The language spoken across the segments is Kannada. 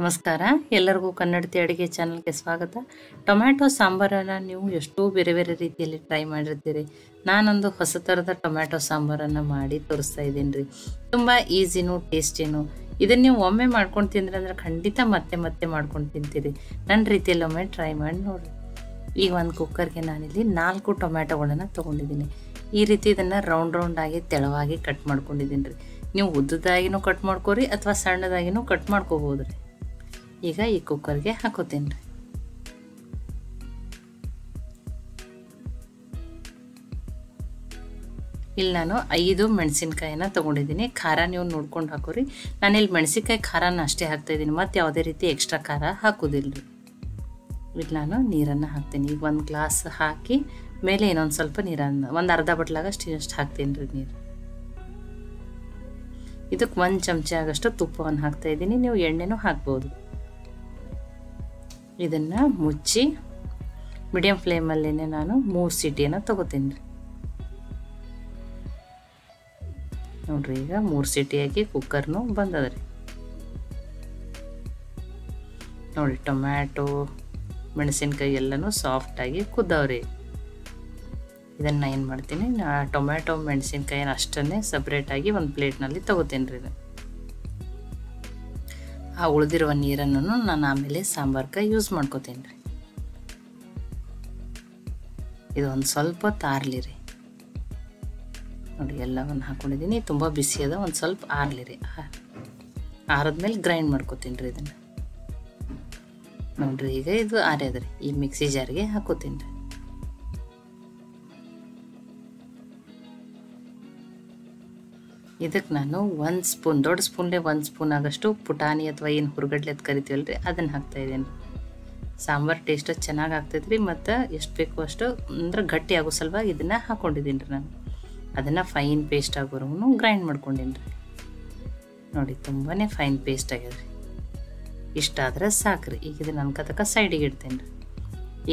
ನಮಸ್ಕಾರ. ಎಲ್ಲರಿಗೂ ಕನ್ನಡತಿ ಅಡುಗೆ ಚಾನಲ್ಗೆ ಸ್ವಾಗತ. ಟೊಮ್ಯಾಟೊ ಸಾಂಬಾರನ್ನು ನೀವು ಎಷ್ಟೋ ಬೇರೆ ಬೇರೆ ರೀತಿಯಲ್ಲಿ ಟ್ರೈ ಮಾಡಿರ್ತೀರಿ. ನಾನೊಂದು ಹೊಸ ಥರದ ಟೊಮ್ಯಾಟೊ ಸಾಂಬಾರನ್ನು ಮಾಡಿ ತೋರಿಸ್ತಾ ಇದ್ದೀನಿ ರೀ. ತುಂಬ ಈಸಿನೂ ಟೇಸ್ಟಿನೂ. ಇದನ್ನು ನೀವು ಒಮ್ಮೆ ಮಾಡ್ಕೊಂಡು ತಿಂದ್ರೆ ಅಂದ್ರೆ ಖಂಡಿತ ಮತ್ತೆ ಮತ್ತೆ ಮಾಡ್ಕೊಂಡು ತಿಂತೀರಿ. ನನ್ನ ರೀತಿಯಲ್ಲಿ ಒಮ್ಮೆ ಟ್ರೈ ಮಾಡಿ ನೋಡಿರಿ. ಈಗ ಒಂದು ಕುಕ್ಕರ್ಗೆ ನಾನಿಲ್ಲಿ ನಾಲ್ಕು ಟೊಮ್ಯಾಟೊಗಳನ್ನು ತೊಗೊಂಡಿದ್ದೀನಿ. ಈ ರೀತಿ ಇದನ್ನು ರೌಂಡ್ ರೌಂಡಾಗಿ ತೆಳವಾಗಿ ಕಟ್ ಮಾಡ್ಕೊಂಡಿದ್ದೀನಿ ರೀ. ನೀವು ಉದ್ದದಾಗಿನೂ ಕಟ್ ಮಾಡ್ಕೋರಿ ಅಥವಾ ಸಣ್ಣದಾಗಿನೂ ಕಟ್ ಮಾಡ್ಕೋಬೋದು ರೀ ಈಗ ಈ ಕುಕ್ಕರ್ಗೆ ಹಾಕೋತೀನಿ ರೀ. ಇಲ್ಲಿ ನಾನು ಐದು ಮೆಣಸಿನ್ಕಾಯಿನ ತೊಗೊಂಡಿದ್ದೀನಿ. ಖಾರ ನೀವು ನೋಡ್ಕೊಂಡು ಹಾಕೋರಿ. ನಾನಿಲ್ಲಿ ಮೆಣಸಿನ್ಕಾಯಿ ಖಾರನ ಅಷ್ಟೇ ಹಾಕ್ತಾಯಿದ್ದೀನಿ ಮತ್ತು ಯಾವುದೇ ರೀತಿ ಎಕ್ಸ್ಟ್ರಾ ಖಾರ ಹಾಕೋದಿಲ್ಲ ರೀ. ಇಲ್ಲಿ ನಾನು ನೀರನ್ನು ಹಾಕ್ತೀನಿ. ಈಗ ಒಂದು ಗ್ಲಾಸ್ ಹಾಕಿ ಮೇಲೆ ಇನ್ನೊಂದು ಸ್ವಲ್ಪ ನೀರನ್ನು, ಒಂದು ಅರ್ಧ ಬಟ್ಲಾಗಷ್ಟು ಅಷ್ಟು ಹಾಕ್ತೀನಿ ರೀ ನೀರು. ಇದಕ್ಕೆ ಒಂದು ಚಮಚ ಆಗಷ್ಟು ತುಪ್ಪವನ್ನು ಹಾಕ್ತಾಯಿದ್ದೀನಿ ನೀವು ಎಣ್ಣೆನೂ ಹಾಕ್ಬೋದು. ಇದನ್ನು ಮುಚ್ಚಿ ಮೀಡಿಯಮ್ ಫ್ಲೇಮಲ್ಲೇ ನಾನು ಮೂರು ಸೀಟಿಯನ್ನು ತೊಗೋತೀನಿ ರೀ. ನೋಡ್ರಿ, ಈಗ ಮೂರು ಸೀಟಿ ಹಾಕಿ ಕುಕ್ಕರ್ನು ಬಂದದ ರೀ. ನೋಡಿ ಟೊಮ್ಯಾಟೊ ಮೆಣಸಿನ್ಕಾಯಿ ಎಲ್ಲನೂ ಸಾಫ್ಟಾಗಿ ಕುದ್ದವ್ರಿ ಇದನ್ನು ಏನು ಮಾಡ್ತೀನಿ ಟೊಮ್ಯಾಟೊ ಮೆಣಸಿನ್ಕಾಯಿನ ಅಷ್ಟನ್ನೇ ಸಪ್ರೇಟಾಗಿ ಒಂದು ಪ್ಲೇಟ್ನಲ್ಲಿ ತೊಗೋತೀನಿ ರೀ ಆ ಉಳಿದಿರುವ ನೀರನ್ನು ನಾನು ಆಮೇಲೆ ಸಾಂಬಾರ್ಗೆ ಯೂಸ್ ಮಾಡ್ಕೋತೀನಿ ರೀ. ಇದು ಒಂದು ಸ್ವಲ್ಪ ತಾರ್ಲಿ ರೀ. ನೋಡಿ, ಎಲ್ಲವನ್ನು ಹಾಕ್ಕೊಂಡಿದ್ದೀನಿ ತುಂಬ ಬಿಸಿ ಅದ, ಒಂದು ಸ್ವಲ್ಪ ಆರಲಿ ರೀ. ಆರದ್ಮೇಲೆ ಗ್ರೈಂಡ್ ಮಾಡ್ಕೋತೀನಿ ರೀ ಇದನ್ನು. ನೋಡ್ರಿ, ಈಗ ಇದು ಆರ್ಯದ ರೀ. ಈ ಮಿಕ್ಸಿ ಜಾರಿಗೆ ಹಾಕೋತೀನಿ ರೀ. ಇದಕ್ಕೆ ನಾನು ಒಂದು ಸ್ಪೂನ್, ದೊಡ್ಡ ಸ್ಪೂನ್ಲೆ ಒಂದು ಸ್ಪೂನ್ ಆಗೋಷ್ಟು ಪುಟಾಣಿ ಅಥವಾ ಏನು ಹುರ್ಗಡ್ಲೆ ಅಂತ ಕರಿತೀವಲ್ಲ ರೀ ಅದನ್ನು ಹಾಕ್ತಾಯಿದ್ದೀನಿ ಸಾಂಬಾರು ಟೇಸ್ಟ್ ಚೆನ್ನಾಗಿ ಆಗ್ತೈತೆ ರೀ ಮತ್ತು ಎಷ್ಟು ಬೇಕೋ ಅಷ್ಟು, ಅಂದ್ರೆ ಗಟ್ಟಿ ಆಗೋ ಸಲುವಾಗಿ ಇದನ್ನು ಹಾಕ್ಕೊಂಡಿದ್ದೀನಿ ರೀ ನಾನು. ಅದನ್ನು ಫೈನ್ ಪೇಸ್ಟ್ ಆಗೋರ್ಗು ಗ್ರೈಂಡ್ ಮಾಡ್ಕೊಂಡಿನಿ ರೀ ನೋಡಿ ತುಂಬಾ ಫೈನ್ ಪೇಸ್ಟ್ ಆಗ್ಯದ ರೀ ಇಷ್ಟ ಸಾಕು ರೀ ಈಗ ಇದನ್ನು ಅನ್ಕತಕ್ಕ ಸೈಡಿಗೆ ಇಡ್ತೀನಿ ರೀ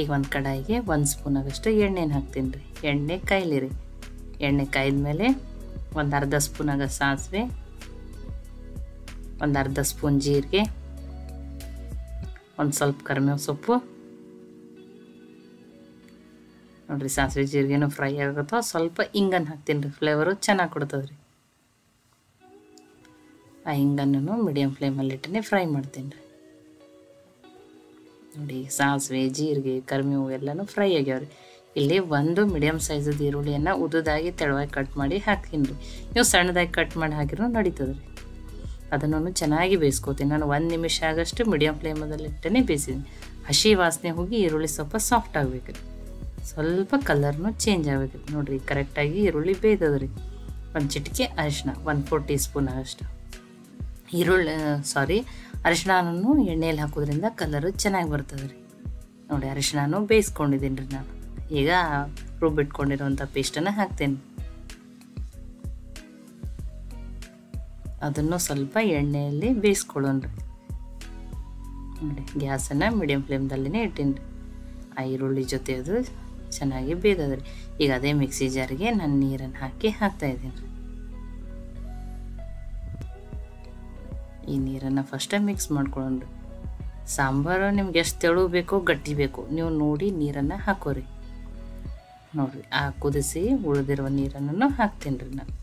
ಈಗ ಒಂದು ಕಡಾಯಿಗೆ ಒಂದು ಸ್ಪೂನ್ ಆಗಷ್ಟು ಎಣ್ಣೆನ ಹಾಕ್ತೀನಿ ರೀ ಎಣ್ಣೆ ಕಾಯ್ಲಿ ರೀ ಎಣ್ಣೆ ಕಾಯ್ದ ಮೇಲೆ ಒಂದು ಅರ್ಧ ಸ್ಪೂನ್ ಆಗ ಸಾಸಿವೆ, ಒಂದು ಅರ್ಧ ಸ್ಪೂನ್ ಜೀರಿಗೆ, ಒಂದು ಸ್ವಲ್ಪ ಕರಿಮೇವು ಸೊಪ್ಪು. ನೋಡಿರಿ, ಸಾಸಿವೆ ಜೀರಿಗೆನೂ ಫ್ರೈ ಆಗುತ್ತೋ, ಸ್ವಲ್ಪ ಹಿಂಗನ್ನು ಹಾಕ್ತೀನಿ ರೀ ಫ್ಲೇವರು ಚೆನ್ನಾಗಿ ಕೊಡ್ತದೆ ರೀ ಆ ಹಿಂಗನ್ನು ಮೀಡಿಯಮ್ ಫ್ಲೇಮಲ್ಲಿ ಇಟ್ಟನೆ ಫ್ರೈ ಮಾಡ್ತೀನಿ ರೀ. ನೋಡಿ, ಸಾಸಿವೆ, ಜೀರಿಗೆ, ಕರ್ಮೇವು ಎಲ್ಲನೂ ಫ್ರೈ ಆಗ್ಯಾವ್ರಿ. ಇಲ್ಲಿ ಒಂದು ಮೀಡಿಯಮ್ ಸೈಜದ ಈರುಳ್ಳಿಯನ್ನು ಉದ್ದದಾಗಿ ತೆಳುವಾಗಿ ಕಟ್ ಮಾಡಿ ಹಾಕ್ತೀನಿ ರೀ. ನೀವು ಸಣ್ಣದಾಗಿ ಕಟ್ ಮಾಡಿ ಹಾಕಿರೋ ನಡೀತದೆ ರೀ. ಅದನ್ನು ಚೆನ್ನಾಗಿ ಬೇಯಿಸ್ಕೋತೀನಿ. ನಾನು ಒಂದು ನಿಮಿಷ ಆಗಷ್ಟು ಮೀಡಿಯಮ್ ಫ್ಲೇಮದಲ್ಲಿ ಇಟ್ಟೇ ಬೇಯಿಸಿದ್ದೀನಿ ಹಸಿ ವಾಸನೆ ಹೋಗಿ ಈರುಳ್ಳಿ ಸ್ವಲ್ಪ ಸಾಫ್ಟ್ ಆಗಬೇಕು ಸ್ವಲ್ಪ ಕಲರ್ನು ಚೇಂಜ್ ಆಗಬೇಕು ನೋಡಿರಿ ಕರೆಕ್ಟಾಗಿ ಈರುಳ್ಳಿ ಬೇಯ್ದದ ರೀ. ಒಂದು ಚಿಟಿಕೆ ಅರಿಶಿನ ಒಂದು ಫೋರ್ ಟೀ ಸ್ಪೂನ್ ಆಗಷ್ಟು. ಈರುಳ್ಳಿ ಸಾರಿ ಅರಿಶಿಣನೂ ಎಣ್ಣೆಯಲ್ಲಿ ಹಾಕೋದ್ರಿಂದ ಕಲರು ಚೆನ್ನಾಗಿ ಬರ್ತದೆ ರೀ. ನೋಡಿ, ಅರಿಶಿಣನೂ ಬೇಯಿಸ್ಕೊಂಡಿದ್ದೀನಿ ರೀ ನಾನು. ಈಗ ರುಬ್ಬಿಟ್ಕೊಂಡಿರುವಂಥ ಪೇಸ್ಟನ್ನು ಹಾಕ್ತೇನೆ. ಅದನ್ನು ಸ್ವಲ್ಪ ಎಣ್ಣೆಯಲ್ಲಿ ಬೇಯಿಸ್ಕೊಳ್ಳೋಣ. ನೋಡಿ ಗ್ಯಾಸನ್ನು ಮೀಡಿಯಂ ಫ್ಲೇಮ್ದಲ್ಲೇ ಇಟ್ಟೀನಿ. ಆ ಈರುಳ್ಳಿ ಜೊತೆ ಅದು ಚೆನ್ನಾಗಿ ಬೇಯ್ದದ. ರೀ ಈಗ ಅದೇ ಮಿಕ್ಸಿ ಜಾರಿಗೆ ನಾನು ನೀರನ್ನು ಹಾಕಿ ಹಾಕ್ತಾ ಇದ್ದೀನಿ. ಈ ನೀರನ್ನು ಫಸ್ಟೇ ಮಿಕ್ಸ್ ಮಾಡ್ಕೊಳ್ಳೋಣ. ಸಾಂಬಾರು ನಿಮ್ಗೆ ಎಷ್ಟು ತೆಳು ಬೇಕೋ ಗಟ್ಟಿ ಬೇಕು. ನೀವು ನೋಡಿ ನೀರನ್ನು ಹಾಕೋರಿ. ನೋಡಿರಿ, ಆ ಕುದಿಸಿ ಉಳಿದಿರುವ ನೀರನ್ನು ಹಾಕ್ತೀನಿ ರೀ ನಾನು.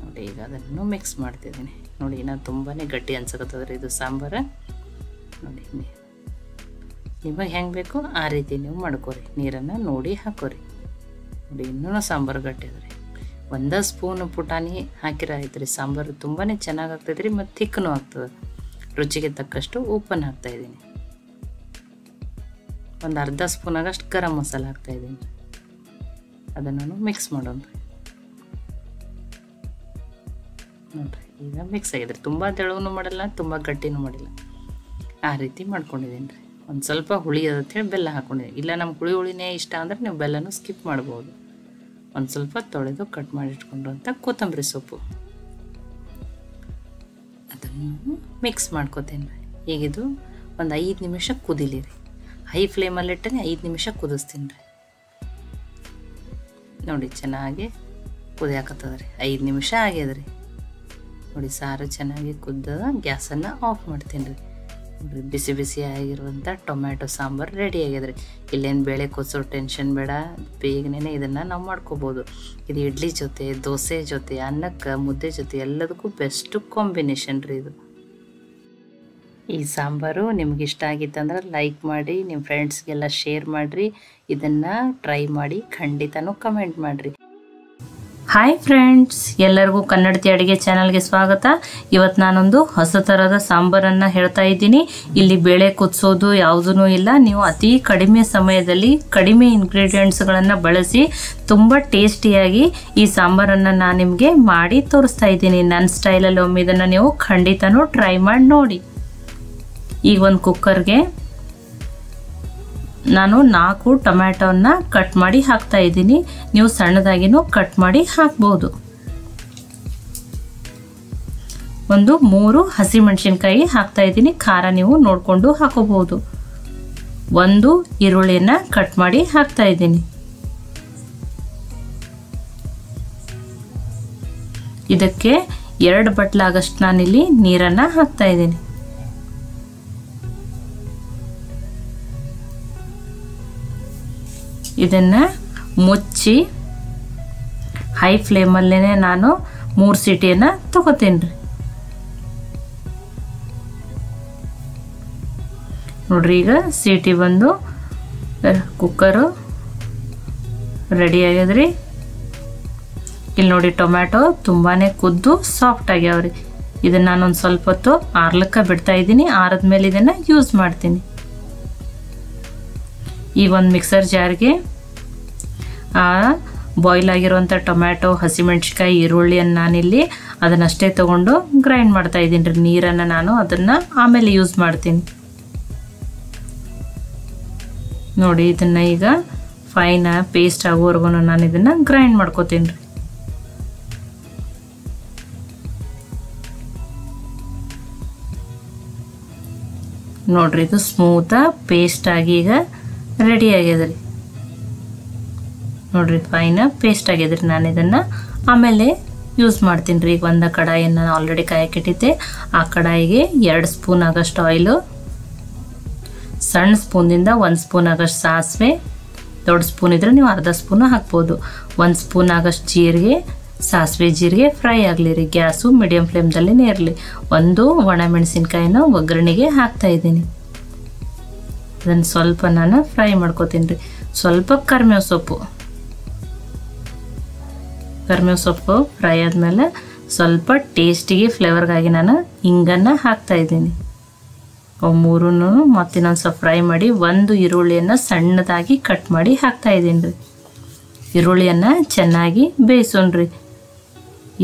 ನೋಡಿ, ಈಗ ಅದನ್ನು ಮಿಕ್ಸ್ ಮಾಡ್ತಿದ್ದೀನಿ. ನೋಡಿ ನಾನು ತುಂಬಾ ಗಟ್ಟಿ ಅನ್ಸಕತ್ತದ್ರಿ ಇದು ಸಾಂಬಾರು. ನೋಡಿ ನಿಮಗೆ ಹೆಂಗೆ ಬೇಕು ಆ ರೀತಿ ನೀವು ಮಾಡ್ಕೋರಿ. ನೀರನ್ನು ನೋಡಿ ಹಾಕೋರಿ. ನೋಡಿ, ಇನ್ನೂ ಸಾಂಬಾರು ಗಟ್ಟಿ ಅದ ರೀ. ಒಂದೇ ಸ್ಪೂನ್ ಪುಟಾಣಿ ಹಾಕಿರ ಆಯ್ತು ರೀ. ಸಾಂಬಾರು ತುಂಬಾ ಚೆನ್ನಾಗಿ ಆಗ್ತೈತೆ ರೀ ಮತ್ತು ತಿಕ್ಕನೂ ಆಗ್ತದೆ. ರುಚಿಗೆ ತಕ್ಕಷ್ಟು ಉಪ್ಪನ್ನು ಹಾಕ್ತಾಯಿದ್ದೀನಿ ಒಂದು ಅರ್ಧ ಸ್ಪೂನ್ ಗರಂ ಮಸಾಲ ಹಾಕ್ತಾಯಿದ್ದೀನಿ ಅದನ್ನು ಮಿಕ್ಸ್ ಮಾಡೋಣ. ನೋಡಿರಿ, ಈಗ ಮಿಕ್ಸ್ ಆಗಿದೆ ತುಂಬ ತೆಳುವೂ ಮಾಡಲ್ಲ, ತುಂಬ ಗಟ್ಟಿನೂ ಮಾಡಿಲ್ಲ. ಆ ರೀತಿ ಮಾಡ್ಕೊಂಡಿದ್ದೀನಿ ರೀ. ಒಂದು ಸ್ವಲ್ಪ ಹುಳಿ ಹೇಳಿ ಬೆಲ್ಲ ಹಾಕ್ಕೊಂಡಿದ್ದೀನಿ ಇಲ್ಲ ನಮ್ಮ ಹುಳಿ ಹುಳಿನೇ ಇಷ್ಟ ಅಂದರೆ ನೀವು ಬೆಲ್ಲನೂ ಸ್ಕಿಪ್ ಮಾಡ್ಬೋದು. ಒಂದು ಸ್ವಲ್ಪ ತೊಳೆದು ಕಟ್ ಮಾಡಿಟ್ಕೊಂಡು ಅಂತ ಕೊತ್ತಂಬರಿ ಸೊಪ್ಪು. ಅದನ್ನು ಮಿಕ್ಸ್ ಮಾಡ್ಕೋತೀನಿ ರೀ. ಈಗಿದು ಒಂದು ಐದು ನಿಮಿಷ ಕುದಿಲಿ ರೀ. ಹೈ ಫ್ಲೇಮಲ್ಲಿ ಇಟ್ಟನೆ ಐದು ನಿಮಿಷ ಕುದಿಸ್ತೀನಿ ರೀ. ನೋಡಿ ಚೆನ್ನಾಗಿ ಕುದಿಯಾಕತ್ತದ ರೀ ಐದು ನಿಮಿಷ ಆಗ್ಯದ ರೀ ನೋಡಿ ಸಾರು ಚೆನ್ನಾಗಿ ಕುದ್ದ ಗ್ಯಾಸನ್ನು ಆಫ್ ಮಾಡ್ತೀನಿ ರೀ. ಬಿಸಿ ಬಿಸಿ ಆಗಿರುವಂಥ ಟೊಮ್ಯಾಟೊ ಸಾಂಬಾರು ರೆಡಿ ಆಗ್ಯದ್ರಿ. ಇಲ್ಲೇನು ಬೇಳೆ ಕೊಸೋ ಟೆನ್ಷನ್ ಬೇಡ. ಬೇಗನೆ ಇದನ್ನು ನಾವು ಮಾಡ್ಕೋಬೋದು. ಇದು ಇಡ್ಲಿ ಜೊತೆ, ದೋಸೆ ಜೊತೆ, ಅನ್ನಕ್ಕೆ, ಮುದ್ದೆ ಜೊತೆ ಎಲ್ಲದಕ್ಕೂ ಬೆಸ್ಟ್ ಕಾಂಬಿನೇಷನ್ ರೀ ಇದು. ಈ ಸಾಂಬಾರು ನಿಮ್ಗೆ ಇಷ್ಟ ಆಗಿತ್ತಂದ್ರೆ ಲೈಕ್ ಮಾಡಿ ನಿಮ್ಮ ಫ್ರೆಂಡ್ಸ್ಗೆಲ್ಲ ಶೇರ್ ಮಾಡಿರಿ. ಇದನ್ನು ಟ್ರೈ ಮಾಡಿ ಖಂಡಿತನೂ ಕಮೆಂಟ್ ಮಾಡಿರಿ. ಹಾಯ್ ಫ್ರೆಂಡ್ಸ್ ಎಲ್ಲರಿಗೂ ಕನ್ನಡತಿ ಅಡುಗೆ ಚಾನಲ್ಗೆ ಸ್ವಾಗತ. ಇವತ್ತು ನಾನೊಂದು ಹೊಸ ಥರದ ಸಾಂಬಾರನ್ನು ಹೇಳ್ತಾ ಇದ್ದೀನಿ. ಇಲ್ಲಿ ಬೇಳೆ ಕುದಿಸೋದು ಯಾವುದೂ ಇಲ್ಲ. ನೀವು ಅತಿ ಕಡಿಮೆ ಸಮಯದಲ್ಲಿ ಕಡಿಮೆ ಇಂಗ್ರೀಡಿಯೆಂಟ್ಸ್ಗಳನ್ನು ಬಳಸಿ ತುಂಬ ಟೇಸ್ಟಿಯಾಗಿ ಈ ಸಾಂಬಾರನ್ನು ನಾನು ನಿಮಗೆ ಮಾಡಿ ತೋರಿಸ್ತಾ ಇದ್ದೀನಿ. ನನ್ನ ಸ್ಟೈಲಲ್ಲಿ ಒಮ್ಮೆ ಇದನ್ನು ನೀವು ಖಂಡಿತನೂ ಟ್ರೈ ಮಾಡಿ ನೋಡಿ. ಈಗ ಒಂದು ಕುಕ್ಕರ್ಗೆ ನಾನು ನಾಲ್ಕು ಟೊಮ್ಯಾಟೋನ ಕಟ್ ಮಾಡಿ ಹಾಕ್ತಾ ಇದ್ದೀನಿ. ನೀವು ಸಣ್ಣದಾಗಿನೂ ಕಟ್ ಮಾಡಿ ಹಾಕ್ಬೋದು. ಒಂದು ಮೂರು ಹಸಿಮೆಣಸಿನ್ಕಾಯಿ ಹಾಕ್ತಾ ಇದ್ದೀನಿ. ಖಾರ ನೀವು ನೋಡಿಕೊಂಡು ಹಾಕೋಬಹುದು ಒಂದು ಈರುಳ್ಳಿಯನ್ನು ಕಟ್ ಮಾಡಿ ಹಾಕ್ತಾ ಇದ್ದೀನಿ. ಇದಕ್ಕೆ ಎರಡು ಬಟ್ಲಾಗಷ್ಟು ನಾನಿಲ್ಲಿ ನೀರನ್ನು ಹಾಕ್ತಾ ಇದ್ದೀನಿ. ಇದನ್ನು ಮುಚ್ಚಿ ಹೈ ಫ್ಲೇಮಲ್ಲೇ ನಾನು ಮೂರು ಸೀಟಿಯನ್ನು ತಗೋತೀನಿ ರೀ ನೋಡ್ರಿ ಈಗ ಸೀಟಿ ಬಂದು ಕುಕ್ಕರು ರೆಡಿ ಆಗ್ಯದ್ರಿ. ಇಲ್ಲಿ ನೋಡಿ ಟೊಮ್ಯಾಟೊ ತುಂಬಾ ಕುದ್ದು ಸಾಫ್ಟ್ ಆಗ್ಯಾವ್ರಿ. ಇದನ್ನು ನಾನೊಂದು ಸ್ವಲ್ಪ ಹೊತ್ತು ಆರ್ಲಕ್ಕೆ ಬಿಡ್ತಾ ಇದ್ದೀನಿ, ಆರದ್ಮೇಲೆ ಇದನ್ನು ಯೂಸ್ ಮಾಡ್ತೀನಿ. ಈ ಒಂದು ಮಿಕ್ಸರ್ ಜಾರ್ಗೆ ಬಾಯ್ಲ್ ಆಗಿರುವಂಥ ಟೊಮ್ಯಾಟೊ ಹಸಿಮೆಣ್ಸಿಕಾಯಿ ಈರುಳ್ಳಿಯನ್ನು ನಾನಿಲ್ಲಿ ಅದನ್ನಷ್ಟೇ ತೊಗೊಂಡು ಗ್ರೈಂಡ್ ಮಾಡ್ತಾ ಇದ್ದೀನಿ ರೀ. ನೀರನ್ನು ನಾನು ಅದನ್ನು ಆಮೇಲೆ ಯೂಸ್ ಮಾಡ್ತೀನಿ. ನೋಡಿ, ಇದನ್ನು ಈಗ ಫೈನ ಪೇಸ್ಟ್ ಆಗೋವರೆಗೂ ನಾನು ಇದನ್ನು ಗ್ರೈಂಡ್ ಮಾಡ್ಕೋತೀನಿ ರೀ. ನೋಡ್ರಿ, ಇದು ಸ್ಮೂತ ಪೇಸ್ಟ್ ಆಗಿ ಈಗ ರೆಡಿ ಆಗ್ಯದ ರೀ ನೋಡ್ರಿ ಫೈನ ಪೇಸ್ಟ್ ಆಗ್ಯದ ರೀ ನಾನು ಇದನ್ನು. ಆಮೇಲೆ ಯೂಸ್ ಮಾಡ್ತೀನಿ ರೀ ಈಗ ಒಂದು ಕಡಾಯಿನ ನಾನು ಆಲ್ರೆಡಿ ಕಾಯಕ್ಕಿಟ್ಟಿದ್ದೆ ಆ ಕಡಾಯಿಗೆ ಎರಡು ಸ್ಪೂನ್ ಆಗೋಷ್ಟು ಆಯಿಲು ಸಣ್ಣ ಸ್ಪೂನಿಂದ ಒಂದು ಸ್ಪೂನ್ ಆಗೋಷ್ಟು ಸಾಸಿವೆ, ದೊಡ್ಡ ಸ್ಪೂನ್ ಇದ್ರೆ ನೀವು ಅರ್ಧ ಸ್ಪೂನು ಹಾಕ್ಬೋದು. ಒಂದು ಸ್ಪೂನ್ ಆಗೋಷ್ಟು ಜೀರಿಗೆ, ಸಾಸಿವೆ ಜೀರಿಗೆ ಫ್ರೈ ಆಗಲಿ ರೀ, ಗ್ಯಾಸು ಮೀಡಿಯಮ್ ಫ್ಲೇಮ್ದಲ್ಲೇ ಇರಲಿ. ಒಂದು ಒಣಮೆಣಸಿನ್ಕಾಯಿನ ಒಗ್ಗರಣೆಗೆ ಹಾಕ್ತಾ ಇದ್ದೀನಿ. ಅದನ್ನು ಸ್ವಲ್ಪ ನಾನು ಫ್ರೈ ಮಾಡ್ಕೋತೀನಿ ರೀ. ಸ್ವಲ್ಪ ಕರ್ಮೇವು ಸೊಪ್ಪು. ಕರ್ಮೇವು ಸೊಪ್ಪು ಫ್ರೈ ಆದಮೇಲೆ ಸ್ವಲ್ಪ ಟೇಸ್ಟಿಗೆ ಫ್ಲೇವರ್ಗಾಗಿ ನಾನು ಹಿಂಗನ್ನು ಹಾಕ್ತಾಯಿದ್ದೀನಿ ಅವು ಮೂರೂ ಮತ್ತಿನ್ನೊಂದು ಸ್ವಲ್ಪ ಫ್ರೈ ಮಾಡಿ ಒಂದು ಈರುಳ್ಳಿಯನ್ನು ಸಣ್ಣದಾಗಿ ಕಟ್ ಮಾಡಿ ಹಾಕ್ತಾಯಿದ್ದೀನಿ ರೀ. ಈರುಳ್ಳಿಯನ್ನು ಚೆನ್ನಾಗಿ ಬೇಯಿಸೋಣ್ರಿ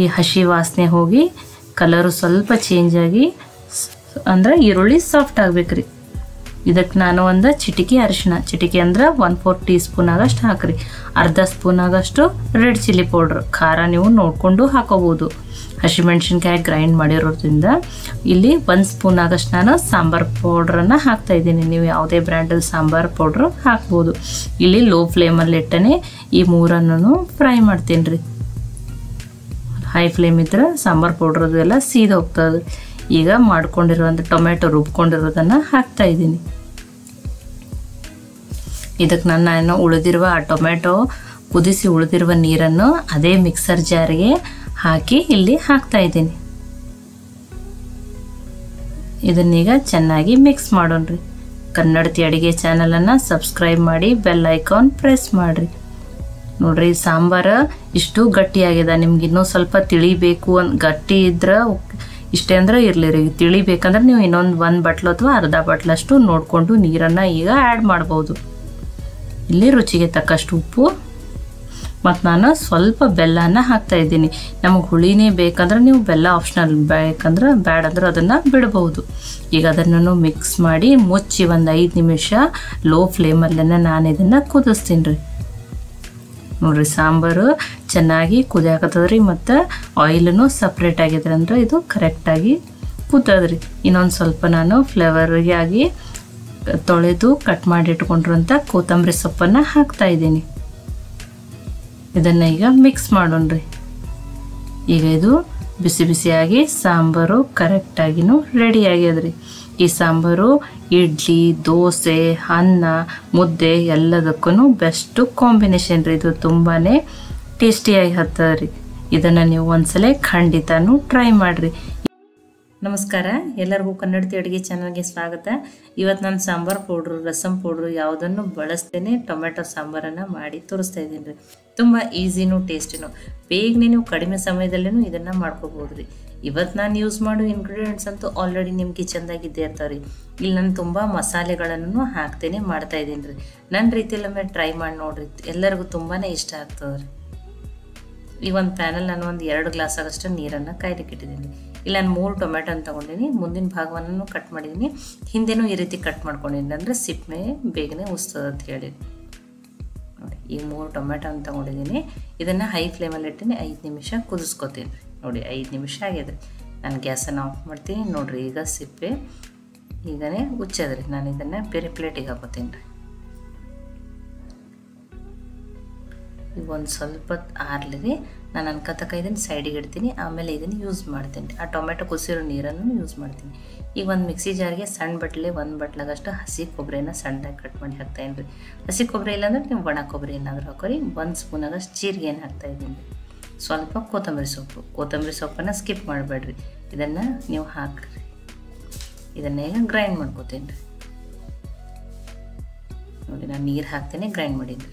ಈ ಹಸಿ ವಾಸನೆ ಹೋಗಿ ಕಲರು ಸ್ವಲ್ಪ ಚೇಂಜ್ ಆಗಿ, ಅಂದ್ರೆ ಈರುಳ್ಳಿ ಸಾಫ್ಟ್ ಆಗ್ಬೇಕ್ರಿ. ಇದಕ್ಕೆ ನಾನು ಒಂದು ಚಿಟಿಕೆ ಅರಿಶಿನ ಚಿಟಿಕೆ ಅಂದ್ರೆ ಒನ್ ಫೋರ್ ಟೀ ಸ್ಪೂನ್ ಆಗಷ್ಟು ಹಾಕ್ರಿ. ಅರ್ಧ ಸ್ಪೂನ್ ಆಗಷ್ಟು ರೆಡ್ ಚಿಲ್ಲಿ ಪೌಡ್ರ್ ಖಾರ ನೀವು ನೋಡಿಕೊಂಡು ಹಾಕೋಬೋದು. ಹಸಿಮೆಣ್ಸಿನ್ಕಾಯಿ ಗ್ರೈಂಡ್ ಮಾಡಿರೋದ್ರಿಂದ ಇಲ್ಲಿ ಒಂದು ಸ್ಪೂನ್ ಆಗಷ್ಟು ನಾನು ಸಾಂಬಾರು ಪೌಡ್ರನ್ನು ಹಾಕ್ತಾ ಇದ್ದೀನಿ. ನೀವು ಯಾವುದೇ ಬ್ರ್ಯಾಂಡಲ್ಲಿ ಸಾಂಬಾರು ಪೌಡ್ರ್ ಹಾಕ್ಬೋದು. ಇಲ್ಲಿ ಲೋ ಫ್ಲೇಮಲ್ಲಿ ಇಟ್ಟನೆ ಈ ಮೂರನ್ನು ಫ್ರೈ ಮಾಡ್ತೀನಿ ರೀ ಹೈ ಫ್ಲೇಮ್ ಇದ್ರೆ ಸಾಂಬಾರು ಪೌಡ್ರದ್ದು ಎಲ್ಲ ಸೀದ ಹೋಗ್ತದೆ. ಈಗ ಮಾಡ್ಕೊಂಡಿರುವಂಥ ಟೊಮೆಟೊ ರುಬ್ಕೊಂಡಿರೋದನ್ನು ಹಾಕ್ತಾ ಇದ್ದೀನಿ. ಇದಕ್ಕೆ ನಾನು ನಾನು ಉಳಿದಿರುವ ಟೊಮೆಟೊ ಕುದಿಸಿ ಉಳಿದಿರುವ ನೀರನ್ನು ಅದೇ ಮಿಕ್ಸರ್ ಜಾರಿಗೆ ಹಾಕಿ ಇಲ್ಲಿ ಹಾಕ್ತಾ ಇದ್ದೀನಿ. ಇದನ್ನೀಗ ಚೆನ್ನಾಗಿ ಮಿಕ್ಸ್ ಮಾಡೋಣ್ರಿ. ಕನ್ನಡತಿ ಅಡುಗೆ ಚಾನಲನ್ನು ಸಬ್ಸ್ಕ್ರೈಬ್ ಮಾಡಿ ಬೆಲ್ ಐಕಾನ್ ಪ್ರೆಸ್ ಮಾಡಿರಿ. ನೋಡ್ರಿ, ಸಾಂಬಾರು ಇಷ್ಟು ಗಟ್ಟಿಯಾಗಿದೆ. ನಿಮ್ಗೆ ಇನ್ನೂ ಸ್ವಲ್ಪ ತಿಳಿಬೇಕು ಅನ್, ಗಟ್ಟಿ ಇದ್ರೆ ಇಷ್ಟೇ ಅಂದ್ರೆ ಇರಲಿ ರೀ. ತಿಳಿಬೇಕಂದ್ರೆ ನೀವು ಇನ್ನೊಂದು ಒಂದು ಬಟ್ಲು ಅಥವಾ ಅರ್ಧ ಬಟ್ಲಷ್ಟು ನೋಡಿಕೊಂಡು ನೀರನ್ನು ಈಗ ಆ್ಯಡ್ ಮಾಡ್ಬೋದು. ಇಲ್ಲಿ ರುಚಿಗೆ ತಕ್ಕಷ್ಟು ಉಪ್ಪು ಮತ್ತು ನಾನು ಸ್ವಲ್ಪ ಬೆಲ್ಲನ ಹಾಕ್ತಾ ಇದ್ದೀನಿ. ನಮಗೆ ಹುಳಿನೇ ಬೇಕಂದ್ರೆ ನೀವು ಬೆಲ್ಲ ಆಪ್ಷನಲ್ ಬೇಕಂದ್ರೆ ಬ್ಯಾಡ ಅಂದ್ರೆ ಅದನ್ನು ಬಿಡಬಹುದು. ಈಗ ಅದನ್ನು ಮಿಕ್ಸ್ ಮಾಡಿ ಮುಚ್ಚಿ ಒಂದು ಐದು ನಿಮಿಷ ಲೋ ಫ್ಲೇಮಲ್ಲೇ ನಾನು ಇದನ್ನು ಕುದಿಸ್ತೀನಿ ರೀ. ನೋಡ್ರಿ ಸಾಂಬಾರು ಚೆನ್ನಾಗಿ ಕುದಿಯಾಕತ್ತದ್ರಿ ಮತ್ತು ಆಯಿಲೂ ಸಪ್ರೇಟ್ ಆಗಿದ್ರೆ ಅಂದ್ರೆ ಇದು ಕರೆಕ್ಟಾಗಿ ಕೂತದ್ರಿ ಇನ್ನೊಂದು ಸ್ವಲ್ಪ ನಾನು ಫ್ಲೇವರಿಗೆ ಆಗಿ ತೊಳೆದು ಕಟ್ ಮಾಡಿ ಇಟ್ಕೊಂಡಿರುವಂಥ ಕೊತ್ತಂಬರಿ ಸೊಪ್ಪನ್ನು ಹಾಕ್ತಾ ಇದ್ದೀನಿ. ಇದನ್ನು ಈಗ ಮಿಕ್ಸ್ ಮಾಡೋಣ್ರಿ. ಈಗ ಇದು ಬಿಸಿ ಬಿಸಿಯಾಗಿ ಸಾಂಬಾರು ಕರೆಕ್ಟಾಗಿನೂ ರೆಡಿ ಆಗ್ಯದ್ರಿ. ಈ ಸಾಂಬಾರು, ಇಡ್ಲಿ, ದೋಸೆ, ಅನ್ನ, ಮುದ್ದೆ ಎಲ್ಲದಕ್ಕೂ ಬೆಸ್ಟು ಕಾಂಬಿನೇಷನ್ ರೀ. ಇದು ತುಂಬಾ ಟೇಸ್ಟಿಯಾಗಿ ಹತ್ತದ ರೀ ಇದನ್ನು ನೀವು ಒಂದ್ಸಲ ಖಂಡಿತನೂ ಟ್ರೈ ಮಾಡಿರಿ. ನಮಸ್ಕಾರ. ಎಲ್ಲರಿಗೂ ಕನ್ನಡತಿ ಅಡುಗೆ ಚಾನಲ್ಗೆ ಸ್ವಾಗತ. ಇವತ್ತು ನಾನು ಸಾಂಬಾರು ಪೌಡ್ರು, ರಸಂ ಪೌಡ್ರು ಯಾವುದನ್ನು ಬಳಸ್ತೇನೆ ಟೊಮೆಟೊ ಸಾಂಬಾರನ್ನು ಮಾಡಿ ತೋರಿಸ್ತಾ ಇದ್ದೀನಿ ರೀ. ತುಂಬ ಈಸಿನೂ ಟೇಸ್ಟಿನೂ. ಬೇಗನೆ ನೀವು ಕಡಿಮೆ ಸಮಯದಲ್ಲೂ ಇದನ್ನು ಮಾಡ್ಕೋಬೋದು ರೀ. ಇವತ್ತು ನಾನು ಯೂಸ್ ಮಾಡೋ ಇಂಗ್ರೀಡಿಯೆಂಟ್ಸ್ ಅಂತೂ ಆಲ್ರೆಡಿ ನಿಮ್ಮ ಕಿಚನ್ದಾಗಿದ್ದೇ ಇರ್ತಾವೆ ರೀ. ಇಲ್ಲಿ ನಾನು ತುಂಬ ಮಸಾಲೆಗಳನ್ನು ಹಾಕ್ತೇನೆ ಮಾಡ್ತಾ ಇದ್ದೀನಿ ರೀ. ನನ್ನ ರೀತಿಯಲ್ಲೊಮ್ಮೆ ಟ್ರೈ ಮಾಡಿ ನೋಡ್ರಿ. ಎಲ್ಲರಿಗೂ ತುಂಬಾ ಇಷ್ಟ ಆಗ್ತದೆ ರೀ. ಈ ಒಂದು ಪ್ಯಾನಲ್ ನಾನು ಒಂದು ಎರಡು ಗ್ಲಾಸ್ ಆಗಷ್ಟು ನೀರನ್ನು ಕಾಯ್ಲಿಕ್ಕೆ ಇಟ್ಟಿದ್ದೀನಿ ಇಲ್ಲಿ, ನಾನು ಮೂರು ಟೊಮೆಟೊನ ತೊಗೊಂಡಿನಿ. ಮುಂದಿನ ಭಾಗವನ್ನು ಕಟ್ ಮಾಡಿದ್ದೀನಿ ಹಿಂದೆನೂ ಈ ರೀತಿ ಕಟ್ ಮಾಡ್ಕೊಂಡಿದ್ದೀನಿ ಅಂದರೆ ಸಿಪ್ಪೆ ಬೇಗನೆ ಉಸ್ತದೆ ಅಂತ ಹೇಳಿ ನೋಡಿ, ಈ ಮೂರು ಟೊಮೆಟೊನ ತೊಗೊಂಡಿದ್ದೀನಿ ಇದನ್ನು ಹೈ ಫ್ಲೇಮಲ್ಲಿ ಇಟ್ಟಿನಿ. ಐದು ನಿಮಿಷ ಕುದಿಸ್ಕೊತೀನಿ. ನೋಡಿ, ಐದು ನಿಮಿಷ ಆಗಿದೆ. ನಾನು ಗ್ಯಾಸನ್ನು ಆಫ್ ಮಾಡ್ತೀನಿ. ನೋಡಿರಿ, ಈಗ ಸಿಪ್ಪೆ ಈಗನೇ ಉಚ್ಚದ್ರಿ ನಾನು ಇದನ್ನು ಬೇರೆ ಪ್ಲೇಟಿಗೆ ಹಾಕೋತೀನಿ ರೀ. ಈಗ ಒಂದು ಸ್ವಲ್ಪ ಆರ್ಲಿದೆ ನಾನು ಅನ್ಕತಕ್ಕ ಇದನ್ನು ಸೈಡಿಗೆ ಇಡ್ತೀನಿ, ಆಮೇಲೆ ಇದನ್ನು ಯೂಸ್ ಮಾಡ್ತೀನಿ. ಆ ಟೊಮೆಟೊ ಕುಸಿರೋ ನೀರನ್ನು ಯೂಸ್ ಮಾಡ್ತೀನಿ. ಈಗ ಒಂದು ಮಿಕ್ಸಿ ಜಾರ್ಗೆ ಸಣ್ಣ ಬಟ್ಲೆ ಒಂದು ಬಟ್ಲಾಗಷ್ಟು ಹಸಿ ಕೊಬ್ಬರಿನ ಸಣ್ಣದಾಗಿ ಕಟ್ ಮಾಡಿ ಹಾಕ್ತಾಯಿನಿ ರೀ ಹಸಿ ಕೊಬ್ಬರಿ ಇಲ್ಲಾಂದ್ರೆ ನೀವು ಒಣ ಕೊಬ್ಬರಿ ಏನಾದರೂ ಹಾಕೋರಿ, ಒಂದು ಸ್ಪೂನಾಗಷ್ಟು ಜೀರಿಗೆ ಏನು ಹಾಕ್ತಾಯಿದ್ದೀನಿ ಸ್ವಲ್ಪ ಕೊತ್ತಂಬರಿ ಸೊಪ್ಪು. ಕೊತ್ತಂಬರಿ ಸೊಪ್ಪನ್ನು ಸ್ಕಿಪ್ ಮಾಡಬೇಡ್ರಿ. ಇದನ್ನು ನೀವು ಹಾಕ್ರಿ. ಇದನ್ನೇ ಗ್ರೈಂಡ್ ಮಾಡ್ಕೋತೀನಿ ರೀ. ನೋಡಿ, ನಾನು ನೀರು ಹಾಕ್ತೇನೆ ಗ್ರೈಂಡ್ ಮಾಡೀನಿ